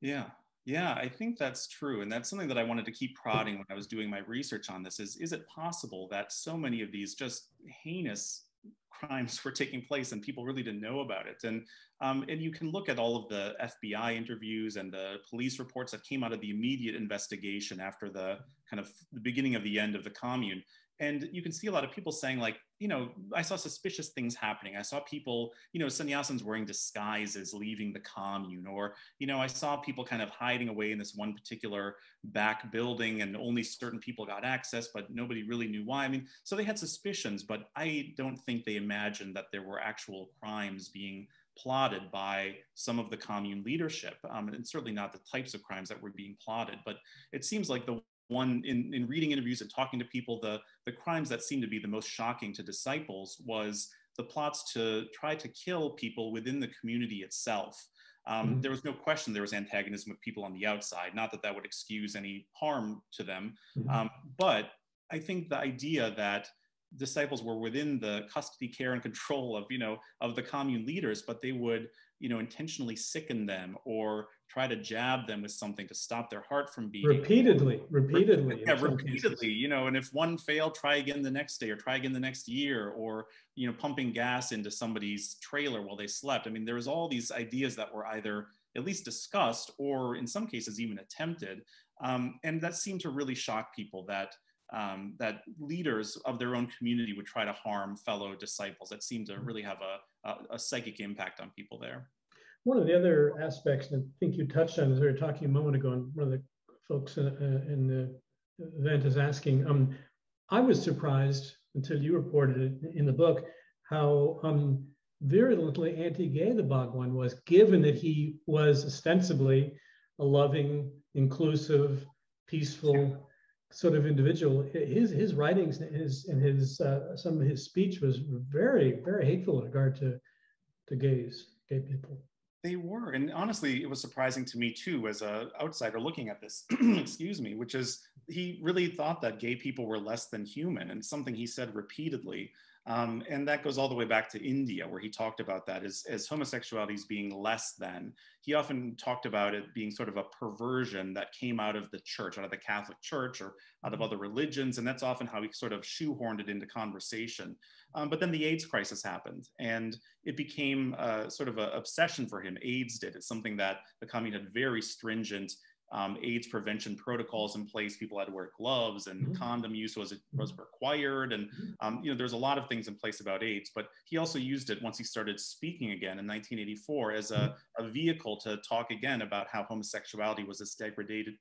Yeah, yeah, I think that's true. And that's something that I wanted to keep prodding when I was doing my research on this is, is it possible that so many of these just heinous crimes were taking place and people really didn't know about it. And, um, and you can look at all of the FBI interviews and the police reports that came out of the immediate investigation after the kind of the beginning of the end of the commune. And you can see a lot of people saying like you know i saw suspicious things happening. I saw people you know sannyasins wearing disguises leaving the commune or you know i saw people kind of hiding away in this one particular back building and only certain people got access but nobody really knew why. I mean so they had suspicions but i don't think they imagined that there were actual crimes being plotted by some of the commune leadership. Um, and certainly not the types of crimes that were being plotted but it seems like the one in, in reading interviews and talking to people, the, the crimes that seemed to be the most shocking to disciples was the plots to try to kill people within the community itself. Um, mm-hmm. There was no question there was antagonism with people on the outside. Not that that would excuse any harm to them, mm-hmm. um, but I think the idea that disciples were within the custody, care, and control of you know of the commune leaders, but they would you know intentionally sicken them or try to jab them with something to stop their heart from beating. Repeatedly repeatedly yeah repeatedly you know and if one failed try again the next day or try again the next year or you know pumping gas into somebody's trailer while they slept. I mean there was all these ideas that were either at least discussed or in some cases even attempted. Um, and that seemed to really shock people that um, that leaders of their own community would try to harm fellow disciples. That seemed to really have a, a, a psychic impact on people there. One of the other aspects, and I think you touched on, as we were talking a moment ago, and one of the folks in, uh, in the event is asking, um, I was surprised until you reported it in the book how um, virulently anti-gay the Bhagwan was, given that he was ostensibly a loving, inclusive, peaceful sort of individual. His his writings and his and his uh, some of his speech was very very hateful in regard to to gays, gay people. They were, and honestly, it was surprising to me too, as a outsider looking at this. excuse me, which is he really thought that gay people were less than human, and something he said repeatedly. Um, and that goes all the way back to India, where he talked about that as, as homosexuality as being less than. He often talked about it being sort of a perversion that came out of the church, out of the Catholic Church or out of mm-hmm. other religions. And that's often how he sort of shoehorned it into conversation. Um, but then the AIDS crisis happened, and it became uh, sort of an obsession for him. AIDS did. It's something that the commune had very stringent um, AIDS prevention protocols in place. People had to wear gloves, and mm-hmm. condom use was was mm-hmm. required. And mm-hmm. um, you know, there's a lot of things in place about AIDS. But he also used it once he started speaking again in 1984 as a, mm-hmm. a vehicle to talk again about how homosexuality was this degraded,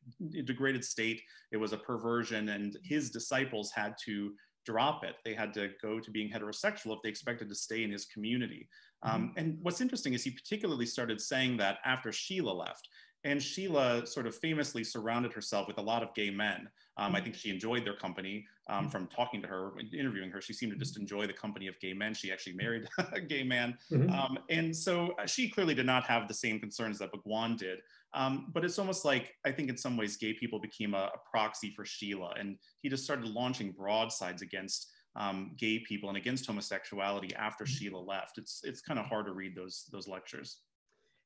degraded state. It was a perversion, and his disciples had to drop it. They had to go to being heterosexual if they expected to stay in his community. Um, and what's interesting is he particularly started saying that after Sheela left. And Sheela sort of famously surrounded herself with a lot of gay men. Um, I think she enjoyed their company um, mm-hmm. from talking to her, interviewing her. She seemed to just enjoy the company of gay men. She actually married a gay man. Mm-hmm. Um, and so uh, she clearly did not have the same concerns that Bhagwan did. Um, but it's almost like I think in some ways gay people became a, a proxy for Sheela. And he just started launching broadsides against um, gay people and against homosexuality after mm-hmm. Sheela left. It's, it's kind of hard to read those, those lectures.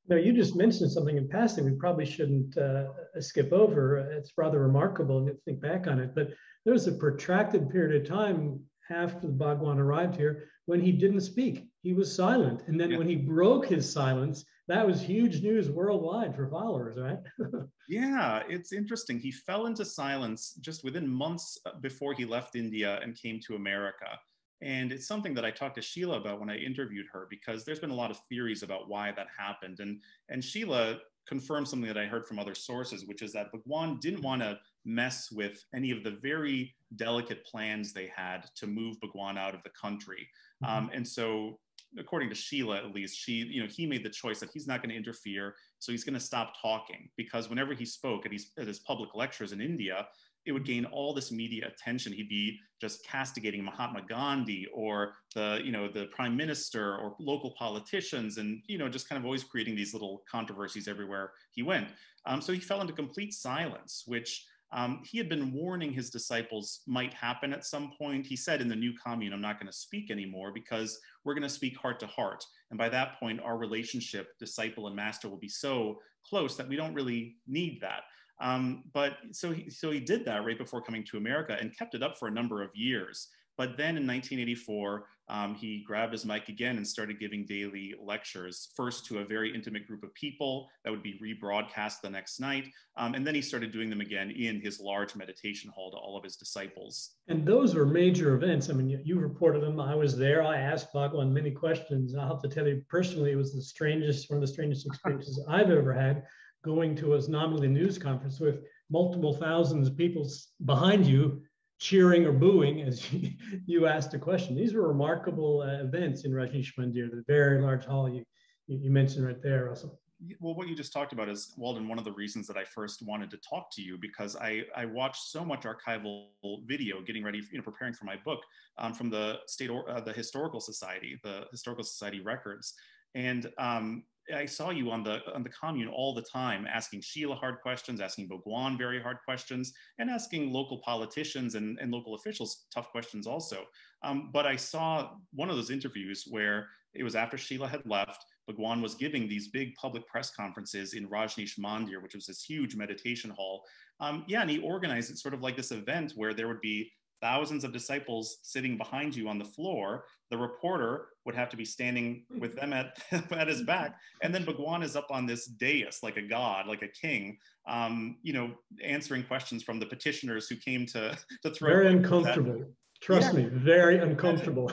Now, you just mentioned something in passing we probably shouldn't uh, skip over. It's rather remarkable to think back on it. But there was a protracted period of time after the Bhagwan arrived here when he didn't speak. He was silent. And then yeah. when he broke his silence, that was huge news worldwide for followers, right? yeah, it's interesting. He fell into silence just within months uh, before he left India and came to America. And it's something that I talked to Sheela about when I interviewed her because there's been a lot of theories about why that happened. And, and Sheela confirmed something that I heard from other sources, which is that Bhagwan didn't want to mess with any of the very delicate plans they had to move Bhagwan out of the country. Mm-hmm. Um, and so according to Sheela at least, she, you know, he made the choice that he's not going to interfere. So he's going to stop talking because whenever he spoke at his, at his public lectures in India, it would gain all this media attention. He'd be just castigating Mahatma Gandhi or the, you know, the prime minister or local politicians and, you know, just kind of always creating these little controversies everywhere he went. Um, so he fell into complete silence, which um, he had been warning his disciples might happen at some point. He said in the new commune, I'm not going to speak anymore because we're going to speak heart to heart. And by that point, our relationship, disciple and master, will be so close that we don't really need that. Um, but so he, so he did that right before coming to America and kept it up for a number of years. But then in 1984, um, he grabbed his mic again and started giving daily lectures, first to a very intimate group of people that would be rebroadcast the next night. Um, and then he started doing them again in his large meditation hall to all of his disciples. And those were major events. I mean, you, you reported them. I was there. I asked Bhagwan many questions. I'll have to tell you personally, it was the strangest, one of the strangest experiences I've ever had going to a nominally news conference with multiple thousands of people behind you cheering or booing as you, you asked a question. These were remarkable uh, events in Rajneesh Mandir, the very large hall you, you mentioned right there, Russell. Well, what you just talked about is, Walden, one of the reasons that I first wanted to talk to you because I, I watched so much archival video getting ready, you know, preparing for my book um, from the state or uh, the historical society, the historical society records, and um, I saw you on the on the commune all the time, asking Sheela hard questions, asking Bhagwan very hard questions, and asking local politicians and, and local officials tough questions also. Um, but I saw one of those interviews where it was after Sheela had left. Bhagwan was giving these big public press conferences in Rajneesh Mandir, which was this huge meditation hall. Um, yeah, and he organized it sort of like this event where there would be thousands of disciples sitting behind you on the floor. The reporter would have to be standing with them at, at his back. And then Bhagwan is up on this dais like a god, like a king, um, you know, answering questions from the petitioners who came to, to throw. Very uncomfortable. Trust yeah. me, very uncomfortable.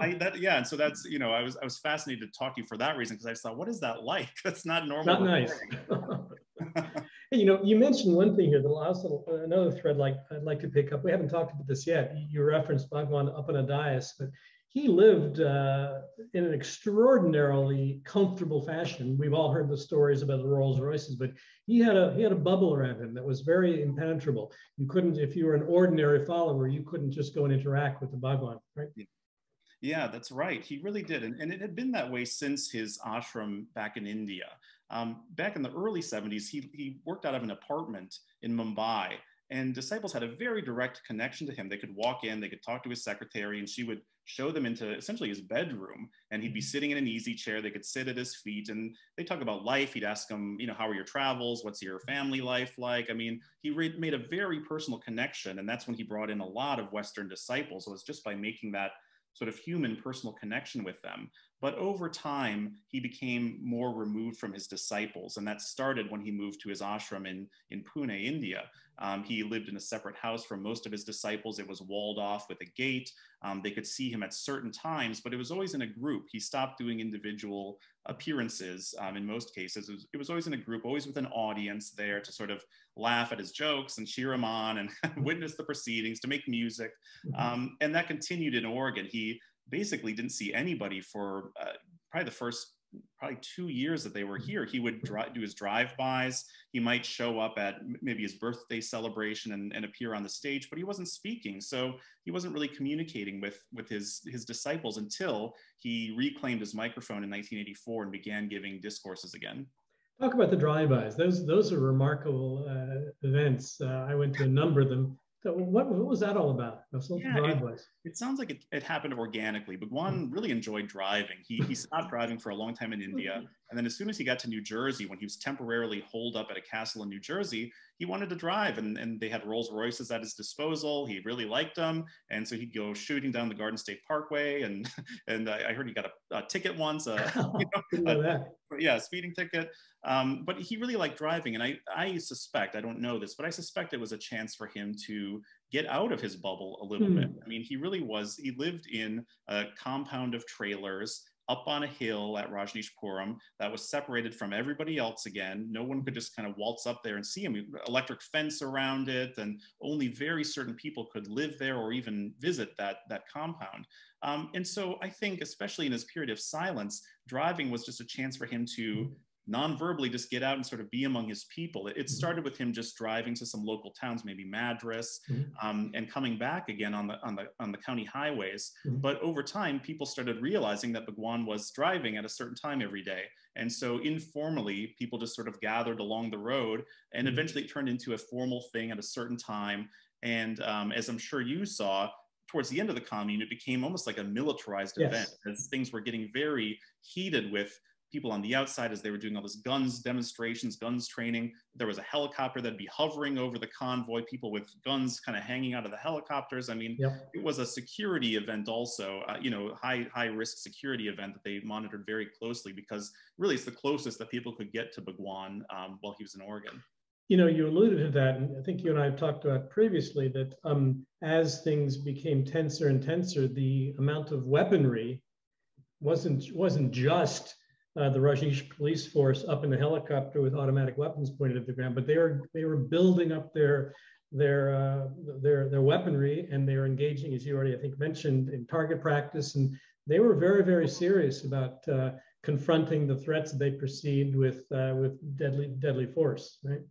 I, that, yeah, and so that's you know I was I was fascinated to talk to you for that reason because I thought, what is that like? That's not normal. Not nice. You know, you mentioned one thing here. The last little another thread like I'd like to pick up. We haven't talked about this yet. You referenced Bhagwan up on a dais, but he lived uh, in an extraordinarily comfortable fashion. We've all heard the stories about the Rolls Royces, but he had a he had a bubble around him that was very impenetrable. You couldn't, if you were an ordinary follower, you couldn't just go and interact with the Bhagwan, right? Yeah, that's right. He really did, and, and it had been that way since his ashram back in India. Um, back in the early 70s, he, he worked out of an apartment in Mumbai, and disciples had a very direct connection to him. They could walk in, they could talk to his secretary, and she would show them into essentially his bedroom. And he'd be mm-hmm. sitting in an easy chair. They could sit at his feet, and they talk about life. He'd ask them, you know, how are your travels? What's your family life like? I mean, he made a very personal connection, and that's when he brought in a lot of Western disciples. It was just by making that sort of human personal connection with them. But over time, he became more removed from his disciples. And that started when he moved to his ashram in, in Pune, India. Um, he lived in a separate house from most of his disciples. It was walled off with a gate. Um, they could see him at certain times, but it was always in a group. He stopped doing individual appearances um, in most cases. It was, it was, always in a group, always with an audience there to sort of laugh at his jokes and cheer him on and witness the proceedings, to make music. Mm-hmm. Um, and that continued in Oregon. He basically didn't see anybody for uh, probably the first probably two years that they were here, he would dri- do his drive-bys. He might show up at maybe his birthday celebration and, and, appear on the stage, but he wasn't speaking. So he wasn't really communicating with, with his, his disciples until he reclaimed his microphone in 1984 and began giving discourses again. Talk about the drive-bys. Those, those are remarkable uh, events. Uh, I went to a number of them. So what, what was that all about? Yeah, it, it, sounds like it, it happened organically. Bhagwan hmm. really enjoyed driving. He, he stopped driving for a long time in India. And then as soon as he got to New Jersey, when he was temporarily holed up at a castle in New Jersey, he wanted to drive and, and they had Rolls Royces at his disposal. He really liked them. And so he'd go shooting down the Garden State Parkway. And, and I, heard he got a, a ticket once, a, you know, a, yeah, a speeding ticket. Um, but he really liked driving. And I, I suspect, I don't know this, but I suspect it was a chance for him to get out of his bubble a little hmm. bit. I mean, he really was, he lived in a compound of trailers up on a hill at Rajneeshpuram that was separated from everybody else again. No one could just kind of waltz up there and see him. Electric fence around it, and only very certain people could live there or even visit that, that compound. Um, and so I think, especially in this period of silence, driving was just a chance for him to non-verbally just get out and sort of be among his people. It, mm-hmm. started with him just driving to some local towns, maybe Madras, mm-hmm. um, and coming back again on the on the on the county highways. Mm-hmm. But over time, people started realizing that Bhagwan was driving at a certain time every day, and so informally, people just sort of gathered along the road, and eventually it turned into a formal thing at a certain time. And um, as I'm sure you saw, towards the end of the commune, it became almost like a militarized yes. event as things were getting very heated with people on the outside as they were doing all this guns demonstrations, guns training. There was a helicopter that'd be hovering over the convoy, people with guns kind of hanging out of the helicopters. I mean, yep. it was a security event also, uh, you know, high, high risk security event that they monitored very closely because really it's the closest that people could get to Bhagwan um, while he was in Oregon. You know, you alluded to that, and I think you and I have talked about previously that um, as things became tenser and tenser, the amount of weaponry wasn't wasn't just uh, the Rajneesh police force up in the helicopter with automatic weapons pointed at the ground, but they were they were building up their their uh, their their weaponry and they were engaging, as you already I think mentioned, in target practice, and they were very very serious about uh, confronting the threats that they perceived with uh, with deadly deadly force. Right?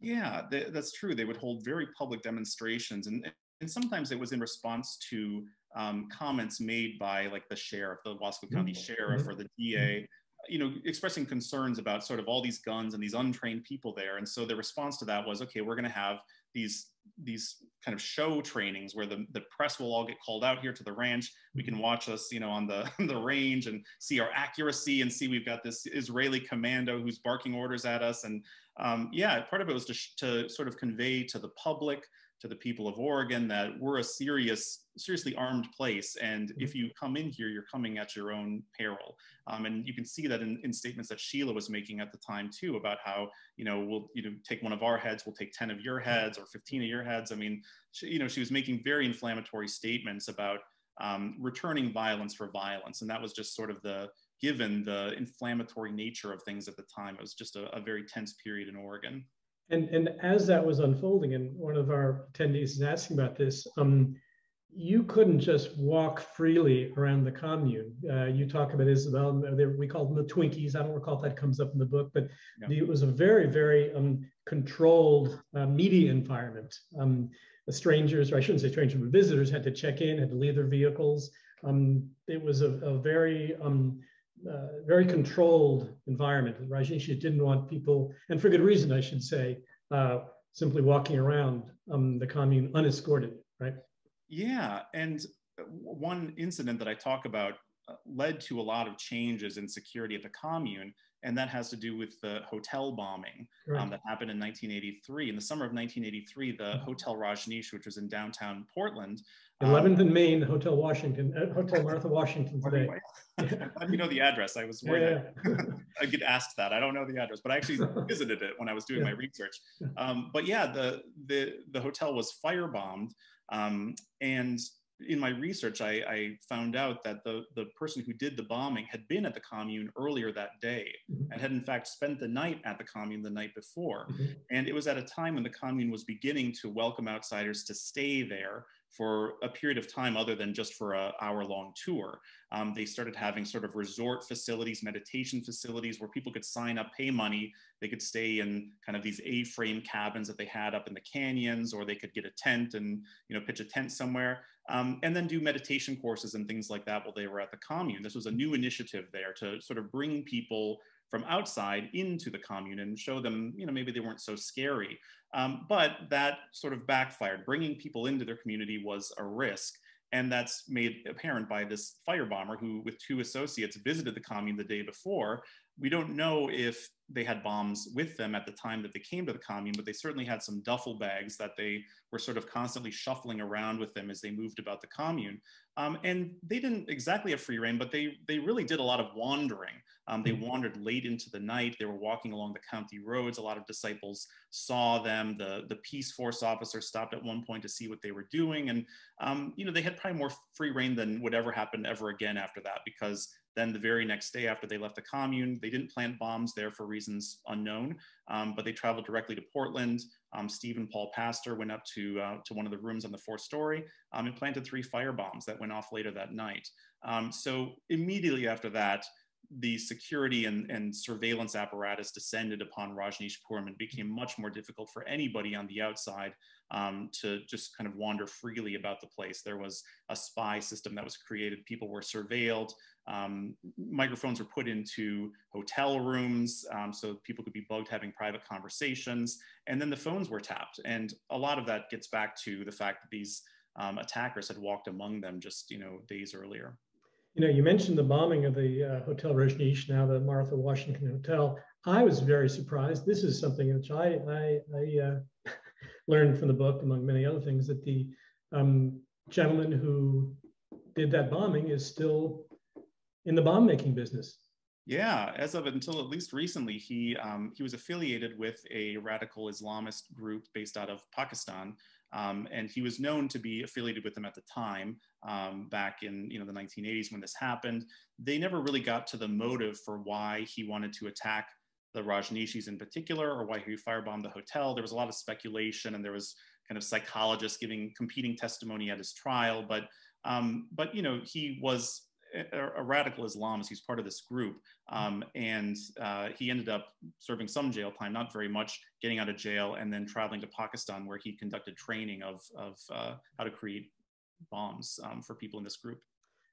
Yeah, they, that's true. They would hold very public demonstrations, and and sometimes it was in response to um, comments made by like the sheriff, the Wasco County mm-hmm. sheriff, or the DA you know, expressing concerns about sort of all these guns and these untrained people there. And so the response to that was, okay, we're going to have these these kind of show trainings where the, the press will all get called out here to the ranch. We can watch us, you know, on the the range and see our accuracy and see we've got this Israeli commando who's barking orders at us. And um, yeah, part of it was to, to sort of convey to the public to the people of Oregon that we're a serious, seriously armed place. And if mm-hmm. you come in here, you're coming at your own peril. Um, and you can see that in, in, statements that Sheela was making at the time too, about how, you know, we'll, you know, take one of our heads, we'll take 10 of your heads or 15 of your heads. I mean, she, you know, she was making very inflammatory statements about um, returning violence for violence. And that was just sort of the, given the inflammatory nature of things at the time, it was just a, a very tense period in Oregon. And, and as that was unfolding, and one of our attendees is asking about this, um, you couldn't just walk freely around the commune. Uh, you talk about Isabel, we call them the Twinkies. I don't recall if that comes up in the book, but yeah. the, it was a very, very um, controlled uh, media environment. Um, the strangers, or I shouldn't say strangers, but visitors had to check in, had to leave their vehicles. Um, it was a, a very um, uh, very controlled environment. Rajneesh didn't want people, and for good reason, I should say, uh, simply walking around um, the commune unescorted, right? Yeah, and one incident that I talk about uh, led to a lot of changes in security at the commune, and that has to do with the hotel bombing um, that happened in 1983. In the summer of 1983, the mm-hmm. Hotel Rajneesh, which was in downtown Portland, 11th um, and Main, Hotel Washington, uh, Hotel Martha Washington today. Let me know the address. I was worried yeah. I get asked that. I don't know the address, but I actually visited it when I was doing yeah. my research. Um, but yeah, the the the hotel was firebombed, um, and in my research, I, I, found out that the, the person who did the bombing had been at the commune earlier that day mm-hmm. and had in fact spent the night at the commune the night before. Mm-hmm. And it was at a time when the commune was beginning to welcome outsiders to stay there for a period of time other than just for a hour long tour. Um, they started having sort of resort facilities, meditation facilities where people could sign up, pay money. They could stay in kind of these A-frame cabins that they had up in the canyons, or they could get a tent and you know pitch a tent somewhere, um, and then do meditation courses and things like that while they were at the commune. This was a new initiative there to sort of bring people from outside into the commune and show them, you know, maybe they weren't so scary. Um, but that sort of backfired. Bringing people into their community was a risk. And that's made apparent by this firebomber who, with two associates, visited the commune the day before. We don't know if they had bombs with them at the time that they came to the commune, but they certainly had some duffel bags that they were sort of constantly shuffling around with them as they moved about the commune. Um, and they didn't exactly have free reign, but they, they really did a lot of wandering. Um, they hmm. wandered late into the night. They were walking along the county roads. A lot of disciples saw them. The, the peace force officer stopped at one point to see what they were doing. And, um, you know, they had probably more free reign than would ever happen ever again after that, because then the very next day after they left the commune, they didn't plant bombs there for reasons unknown, um, but they traveled directly to Portland. Um, Stephen Paul Paster went up to, uh, to one of the rooms on the fourth story um, and planted three fire bombs that went off later that night. Um, so immediately after that, the security and, and surveillance apparatus descended upon Rajneeshpuram and became much more difficult for anybody on the outside um, to just kind of wander freely about the place. There was a spy system that was created. People were surveilled. Um, microphones were put into hotel rooms um, so people could be bugged having private conversations. And then the phones were tapped. And a lot of that gets back to the fact that these um, attackers had walked among them just you know days earlier. You know, you mentioned the bombing of the uh, Hotel Rajneesh, now the Martha Washington Hotel. I was very surprised. This is something which I, I, I uh, learned from the book, among many other things, that the um, gentleman who did that bombing is still in the bomb making business. Yeah, as of until at least recently, he um, he was affiliated with a radical Islamist group based out of Pakistan, um, and he was known to be affiliated with them at the time, um, back in you know the 1980s when this happened. They never really got to the motive for why he wanted to attack the Rajneeshis in particular, or why he firebombed the hotel. There was a lot of speculation, and there was kind of psychologists giving competing testimony at his trial, but um, but you know he was a, radical Islamist. He's part of this group, um, and uh, he ended up serving some jail time, not very much, getting out of jail, and then traveling to Pakistan, where he conducted training of of uh, how to create bombs um, for people in this group.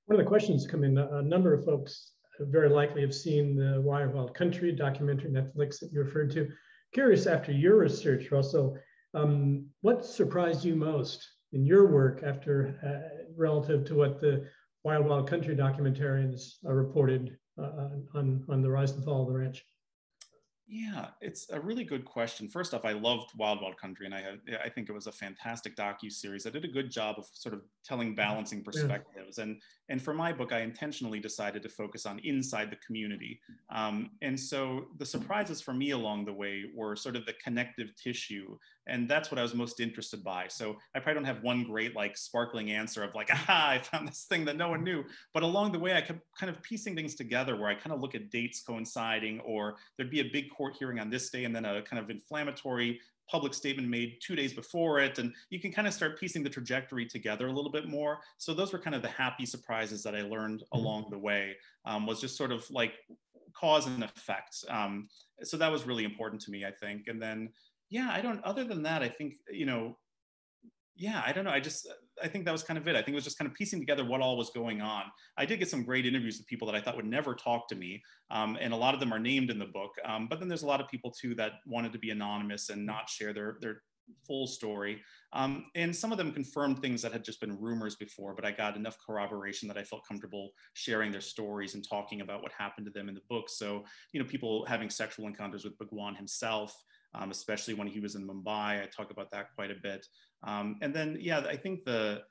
One of the questions come in. A number of folks very likely have seen the Wild Wild Country documentary Netflix that you referred to. Curious after your research, Russell, um, what surprised you most in your work after uh, relative to what the Wild Wild Country documentarians uh, reported uh, on, on the rise and fall of the ranch? Yeah, it's a really good question. First off, I loved Wild Wild Country, and I had, I think it was a fantastic docu series. I did a good job of sort of telling balancing perspectives, yeah. and and for my book, I intentionally decided to focus on inside the community. Um, and so the surprises for me along the way were sort of the connective tissue. And that's what I was most interested by. So I probably don't have one great, like, sparkling answer of, like, aha, I found this thing that no one knew. But along the way, I kept kind of piecing things together where I kind of look at dates coinciding, or there'd be a big court hearing on this day and then a kind of inflammatory public statement made two days before it. And you can kind of start piecing the trajectory together a little bit more. So those were kind of the happy surprises that I learned mm-hmm. along the way um, was just sort of like cause and effect. Um, so that was really important to me, I think. And then, yeah, I don't, other than that, I think, you know, yeah, I don't know. I just, I think that was kind of it. I think it was just kind of piecing together what all was going on. I did get some great interviews with people that I thought would never talk to me, um, and a lot of them are named in the book. Um, but then there's a lot of people too that wanted to be anonymous and not share their their full story. Um, and some of them confirmed things that had just been rumors before, but I got enough corroboration that I felt comfortable sharing their stories and talking about what happened to them in the book. So, you know, people having sexual encounters with Bhagwan himself, um, especially when he was in Mumbai. I talk about that quite a bit. Um, and then, yeah, I think the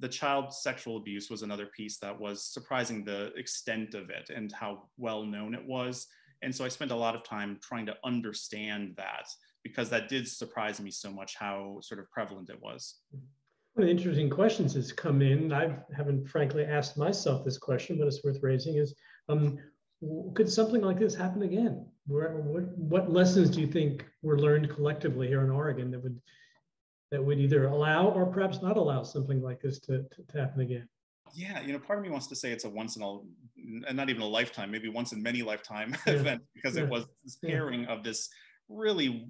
the child sexual abuse was another piece that was surprising the extent of it and how well known it was. And so I spent a lot of time trying to understand that because that did surprise me so much how sort of prevalent it was. One of the interesting questions that's come in, I haven't frankly asked myself this question, but it's worth raising is um, could something like this happen again? Where, what, what lessons do you think were learned collectively here in Oregon that would that would either allow or perhaps not allow something like this to, to, to happen again? Yeah, you know, part of me wants to say it's a once in a, and not even a lifetime, maybe once in many lifetime yeah. event because yeah. it was this pairing yeah. of this really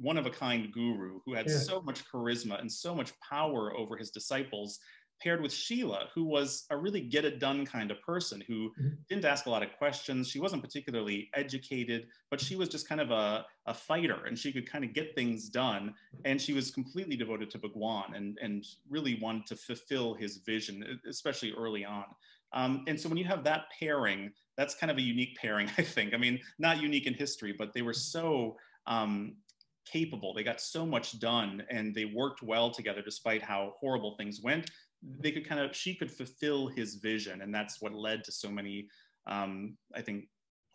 one of a kind guru who had so much charisma and so much power over his disciples paired with Sheela, who was a really get it done kind of person who mm-hmm. didn't ask a lot of questions. She wasn't particularly educated, but she was just kind of a, a fighter and she could kind of get things done. And she was completely devoted to Bhagwan and, and really wanted to fulfill his vision, especially early on. Um, and so when you have that pairing, that's kind of a unique pairing, I think. I mean, not unique in history, but they were so um, capable. They got so much done and they worked well together despite how horrible things went they could kind of she could fulfill his vision and that's what led to so many um, i think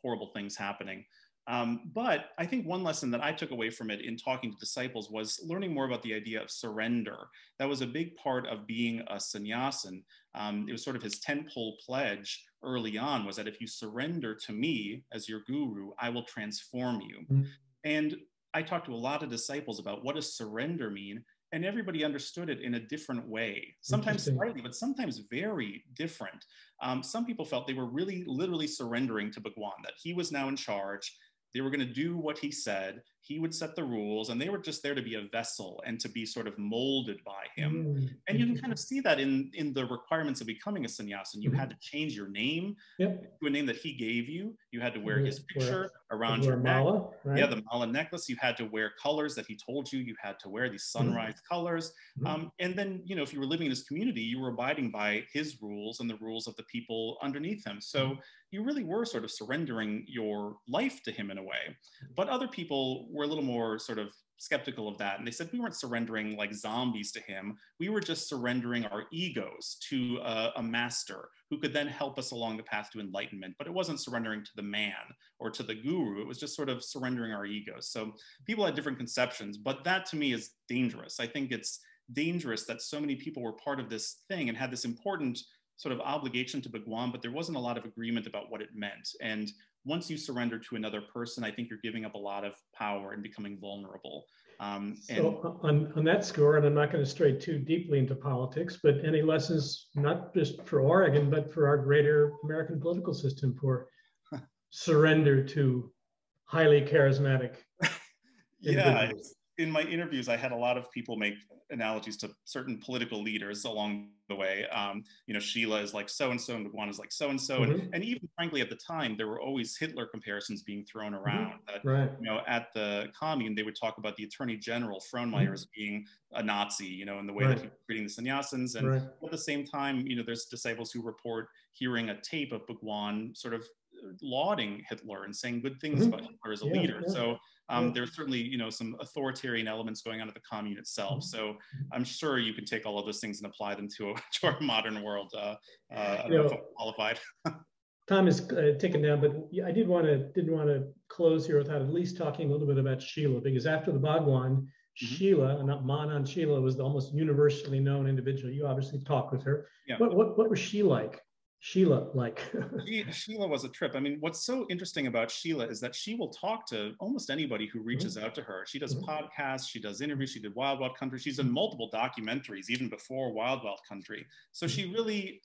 horrible things happening. Um, but i think one lesson that i took away from it in talking to disciples was learning more about the idea of surrender. That was a big part of being a sannyasin. Um, it was sort of his tentpole pledge early on was that if you surrender to me as your guru i will transform you. Mm-hmm. and i talked to a lot of disciples about what does surrender mean and everybody understood it in a different way, sometimes slightly, but sometimes very different. Um, some people felt they were really literally surrendering to Bhagwan, that he was now in charge. They were going to do what he said. He would set the rules and they were just there to be a vessel and to be sort of molded by him Mm. and you can kind of see that in in the requirements of becoming a sannyasin you Mhm. had to change your name Yep. to a name that he gave you you had to wear his Wear- picture around your a neck mala, right? yeah the mala necklace you had to wear colors that he told you you had to wear these sunrise colors Mhm. um, and then you know if you were living in his community you were abiding by his rules and the rules of the people underneath him so Mm-hmm. you really were sort of surrendering your life to him in a way but other people were a little more sort of skeptical of that and they said we weren't surrendering like zombies to him. We were just surrendering our egos to a, master who could then help us along the path to enlightenment. But it wasn't surrendering to the man or to the guru. It was just sort of surrendering our egos. So people had different conceptions but that to me is dangerous. I think it's dangerous that so many people were part of this thing and had this important sort of obligation to Bhagwan, but there wasn't a lot of agreement about what it meant. And once you surrender to another person, I think you're giving up a lot of power and becoming vulnerable. Um, and So on, on that score, and I'm not going to stray too deeply into politics, but any lessons, not just for Oregon, but for our greater American political system for surrender to highly charismatic yeah? In my interviews, I had a lot of people make analogies to certain political leaders along the way. Um, you know, Sheela is like so and so, and Bhagwan is like so and so, Mhm. and even frankly, at the time, there were always Hitler comparisons being thrown around. That Right. you know, at the commune, they would talk about the Attorney General Frohnmayer as being a Nazi. You know, in the way that Right. he was treating the sannyasins, and Right. at the same time, you know, there's disciples who report hearing a tape of Bhagwan sort of lauding Hitler and saying good things Mhm. about Hitler as a Yeah, leader. yeah. So um, Yeah. there's certainly, you know, some authoritarian elements going on at the commune itself. So I'm sure you can take all of those things and apply them to, a, to our modern world. Uh, uh, know if know, I'm qualified. Time is uh, ticking down, but I did want to didn't want to close here without at least talking a little bit about Sheela, because after the Bhagwan, Sheela, not Ma Anand Sheela, was the almost universally known individual. You obviously talked with her. Yeah. What, what, what was she like? Sheela like? she, Sheela was a trip. I mean, what's so interesting about Sheela is that she will talk to almost anybody who reaches out to her. She does Mhm. podcasts, she does interviews, she did Wild Wild Country, she's in multiple documentaries even before Wild Wild Country. So she really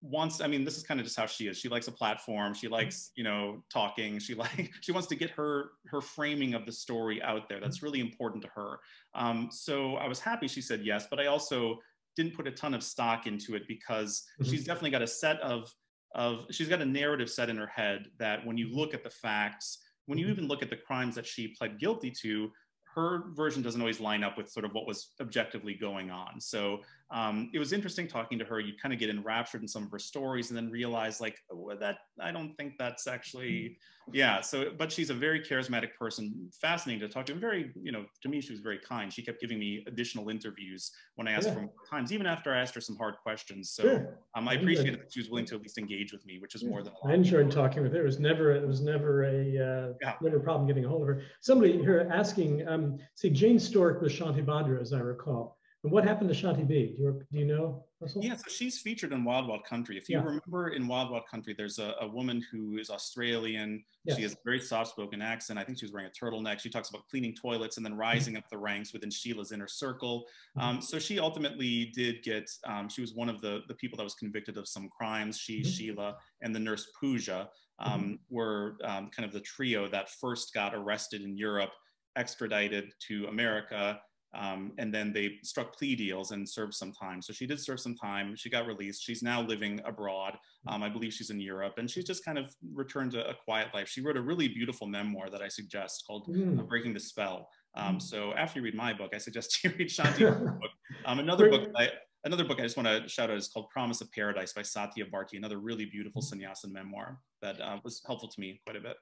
wants i mean this is kind of just how she is she likes a platform she likes you know talking she like she wants to get her her framing of the story out there that's really important to her um, so i was happy she said yes but i also didn't put a ton of stock into it because Mhm. she's definitely got a set of of she's got a narrative set in her head that when you look at the facts when you Mhm. even look at the crimes that she pled guilty to her version doesn't always line up with sort of what was objectively going on so um, it was interesting talking to her you kind of get enraptured in some of her stories and then realize like well, that i don't think that's actually yeah so but she's a very charismatic person fascinating to talk to and very you know to me she was very kind she kept giving me additional interviews when i asked Yeah. for more times even after i asked her some hard questions so Sure. um, i appreciated that she was willing to at least engage with me which is Yeah. more than I enjoyed talking with her. It was never it was never a uh, Yeah. never a problem getting a hold of her. Somebody here asking, um, see, Jane Stork was Shanti Bhadra, as I recall. And what happened to Shanti B? Do you, do you know? Russell? Yeah, so she's featured in Wild Wild Country. If you Yeah. remember in Wild Wild Country, there's a, a woman who is Australian. Yes. She has a very soft spoken accent. I think she was wearing a turtleneck. She talks about cleaning toilets and then rising up the ranks within Sheela's inner circle. Um, so she ultimately did get, um, she was one of the, the people that was convicted of some crimes. She, Mhm. Sheela, and the nurse Pooja um, were um, kind of the trio that first got arrested in Europe, extradited to America, um, and then they struck plea deals and served some time. So she did serve some time. She got released. She's now living abroad. Um, I believe she's in Europe, and she's just kind of returned to a quiet life. She wrote a really beautiful memoir that I suggest called Mm. uh, Breaking the Spell. Um, Mm. so after you read my book, I suggest you read Shanti's book. Um, another book, I, another book I just want to shout out is called Promise of Paradise by Satya Bharti. Another really beautiful sannyasin memoir that uh, was helpful to me quite a bit.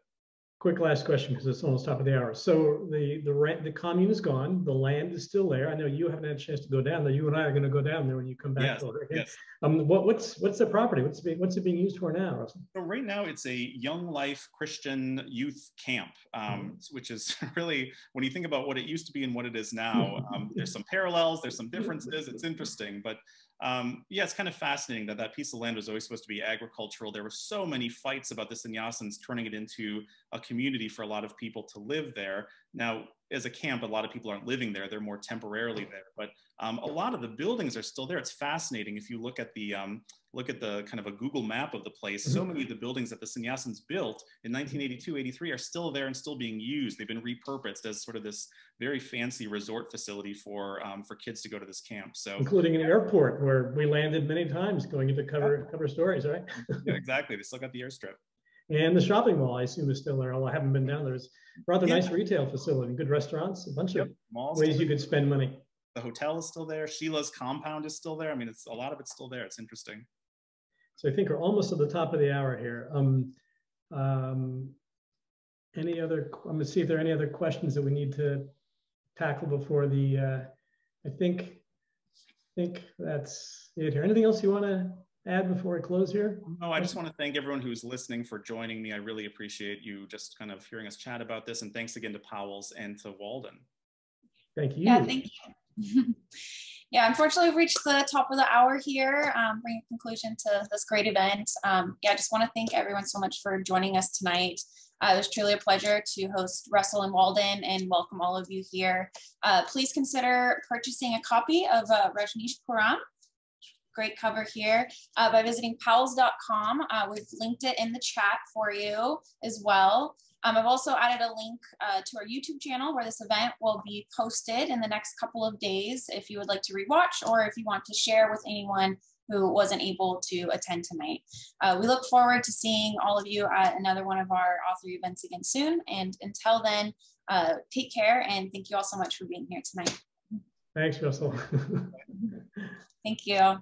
Quick last question because it's almost top of the hour. So the the rent, the commune is gone. The land is still there. I know you haven't had a chance to go down there. You and I are going to go down there when you come back Yes, yes. Um, what, what's what's the property? What's it being, what's it being used for now, Russell? So right now it's a young life Christian youth camp, um, which is really when you think about what it used to be and what it is now. Um, there's some parallels, there's some differences. It's interesting, but um, yeah, it's kind of fascinating that that piece of land was always supposed to be agricultural. There were so many fights about the sannyasins turning it into a community for a lot of people to live there. Now, as a camp, a lot of people aren't living there; they're more temporarily there. But um, a lot of the buildings are still there. It's fascinating if you look at the um, look at the kind of a Google map of the place. So mm-hmm. many of the buildings that the sannyasins built in 1982, 83 are still there and still being used. They've been repurposed as sort of this very fancy resort facility for um, for kids to go to this camp. So including an airport where we landed many times going into cover yeah. cover stories, right? yeah, exactly. They still got the airstrip. And the shopping mall, I assume, is still there, although I haven't been down there. It's rather yeah. nice retail facility, good restaurants, a bunch yep. of Malls ways you could spend money. The hotel is still there. Sheela's compound is still there. I mean, it's a lot of it's still there. It's interesting. So I think we're almost at the top of the hour here. Um, um, any other, I'm gonna see if there are any other questions that we need to tackle before the, uh, I think, I think that's it here. Anything else you wanna add before I close here? No, I just want to thank everyone who's listening for joining me. I really appreciate you just kind of hearing us chat about this. And thanks again to Powell's and to Walden. Thank you. Yeah, thank you. yeah, unfortunately, we've reached the top of the hour here, um, bringing conclusion to this great event. Um, yeah, I just want to thank everyone so much for joining us tonight. Uh, it was truly a pleasure to host Russell and Walden and welcome all of you here. Uh, please consider purchasing a copy of uh, Rajneesh Puram great cover here uh, by visiting powells.com. Uh, we've linked it in the chat for you as well. Um, I've also added a link uh, to our YouTube channel where this event will be posted in the next couple of days if you would like to rewatch or if you want to share with anyone who wasn't able to attend tonight. Uh, we look forward to seeing all of you at another one of our author events again soon. And until then, uh, take care and thank you all so much for being here tonight. Thanks, Russell. thank you.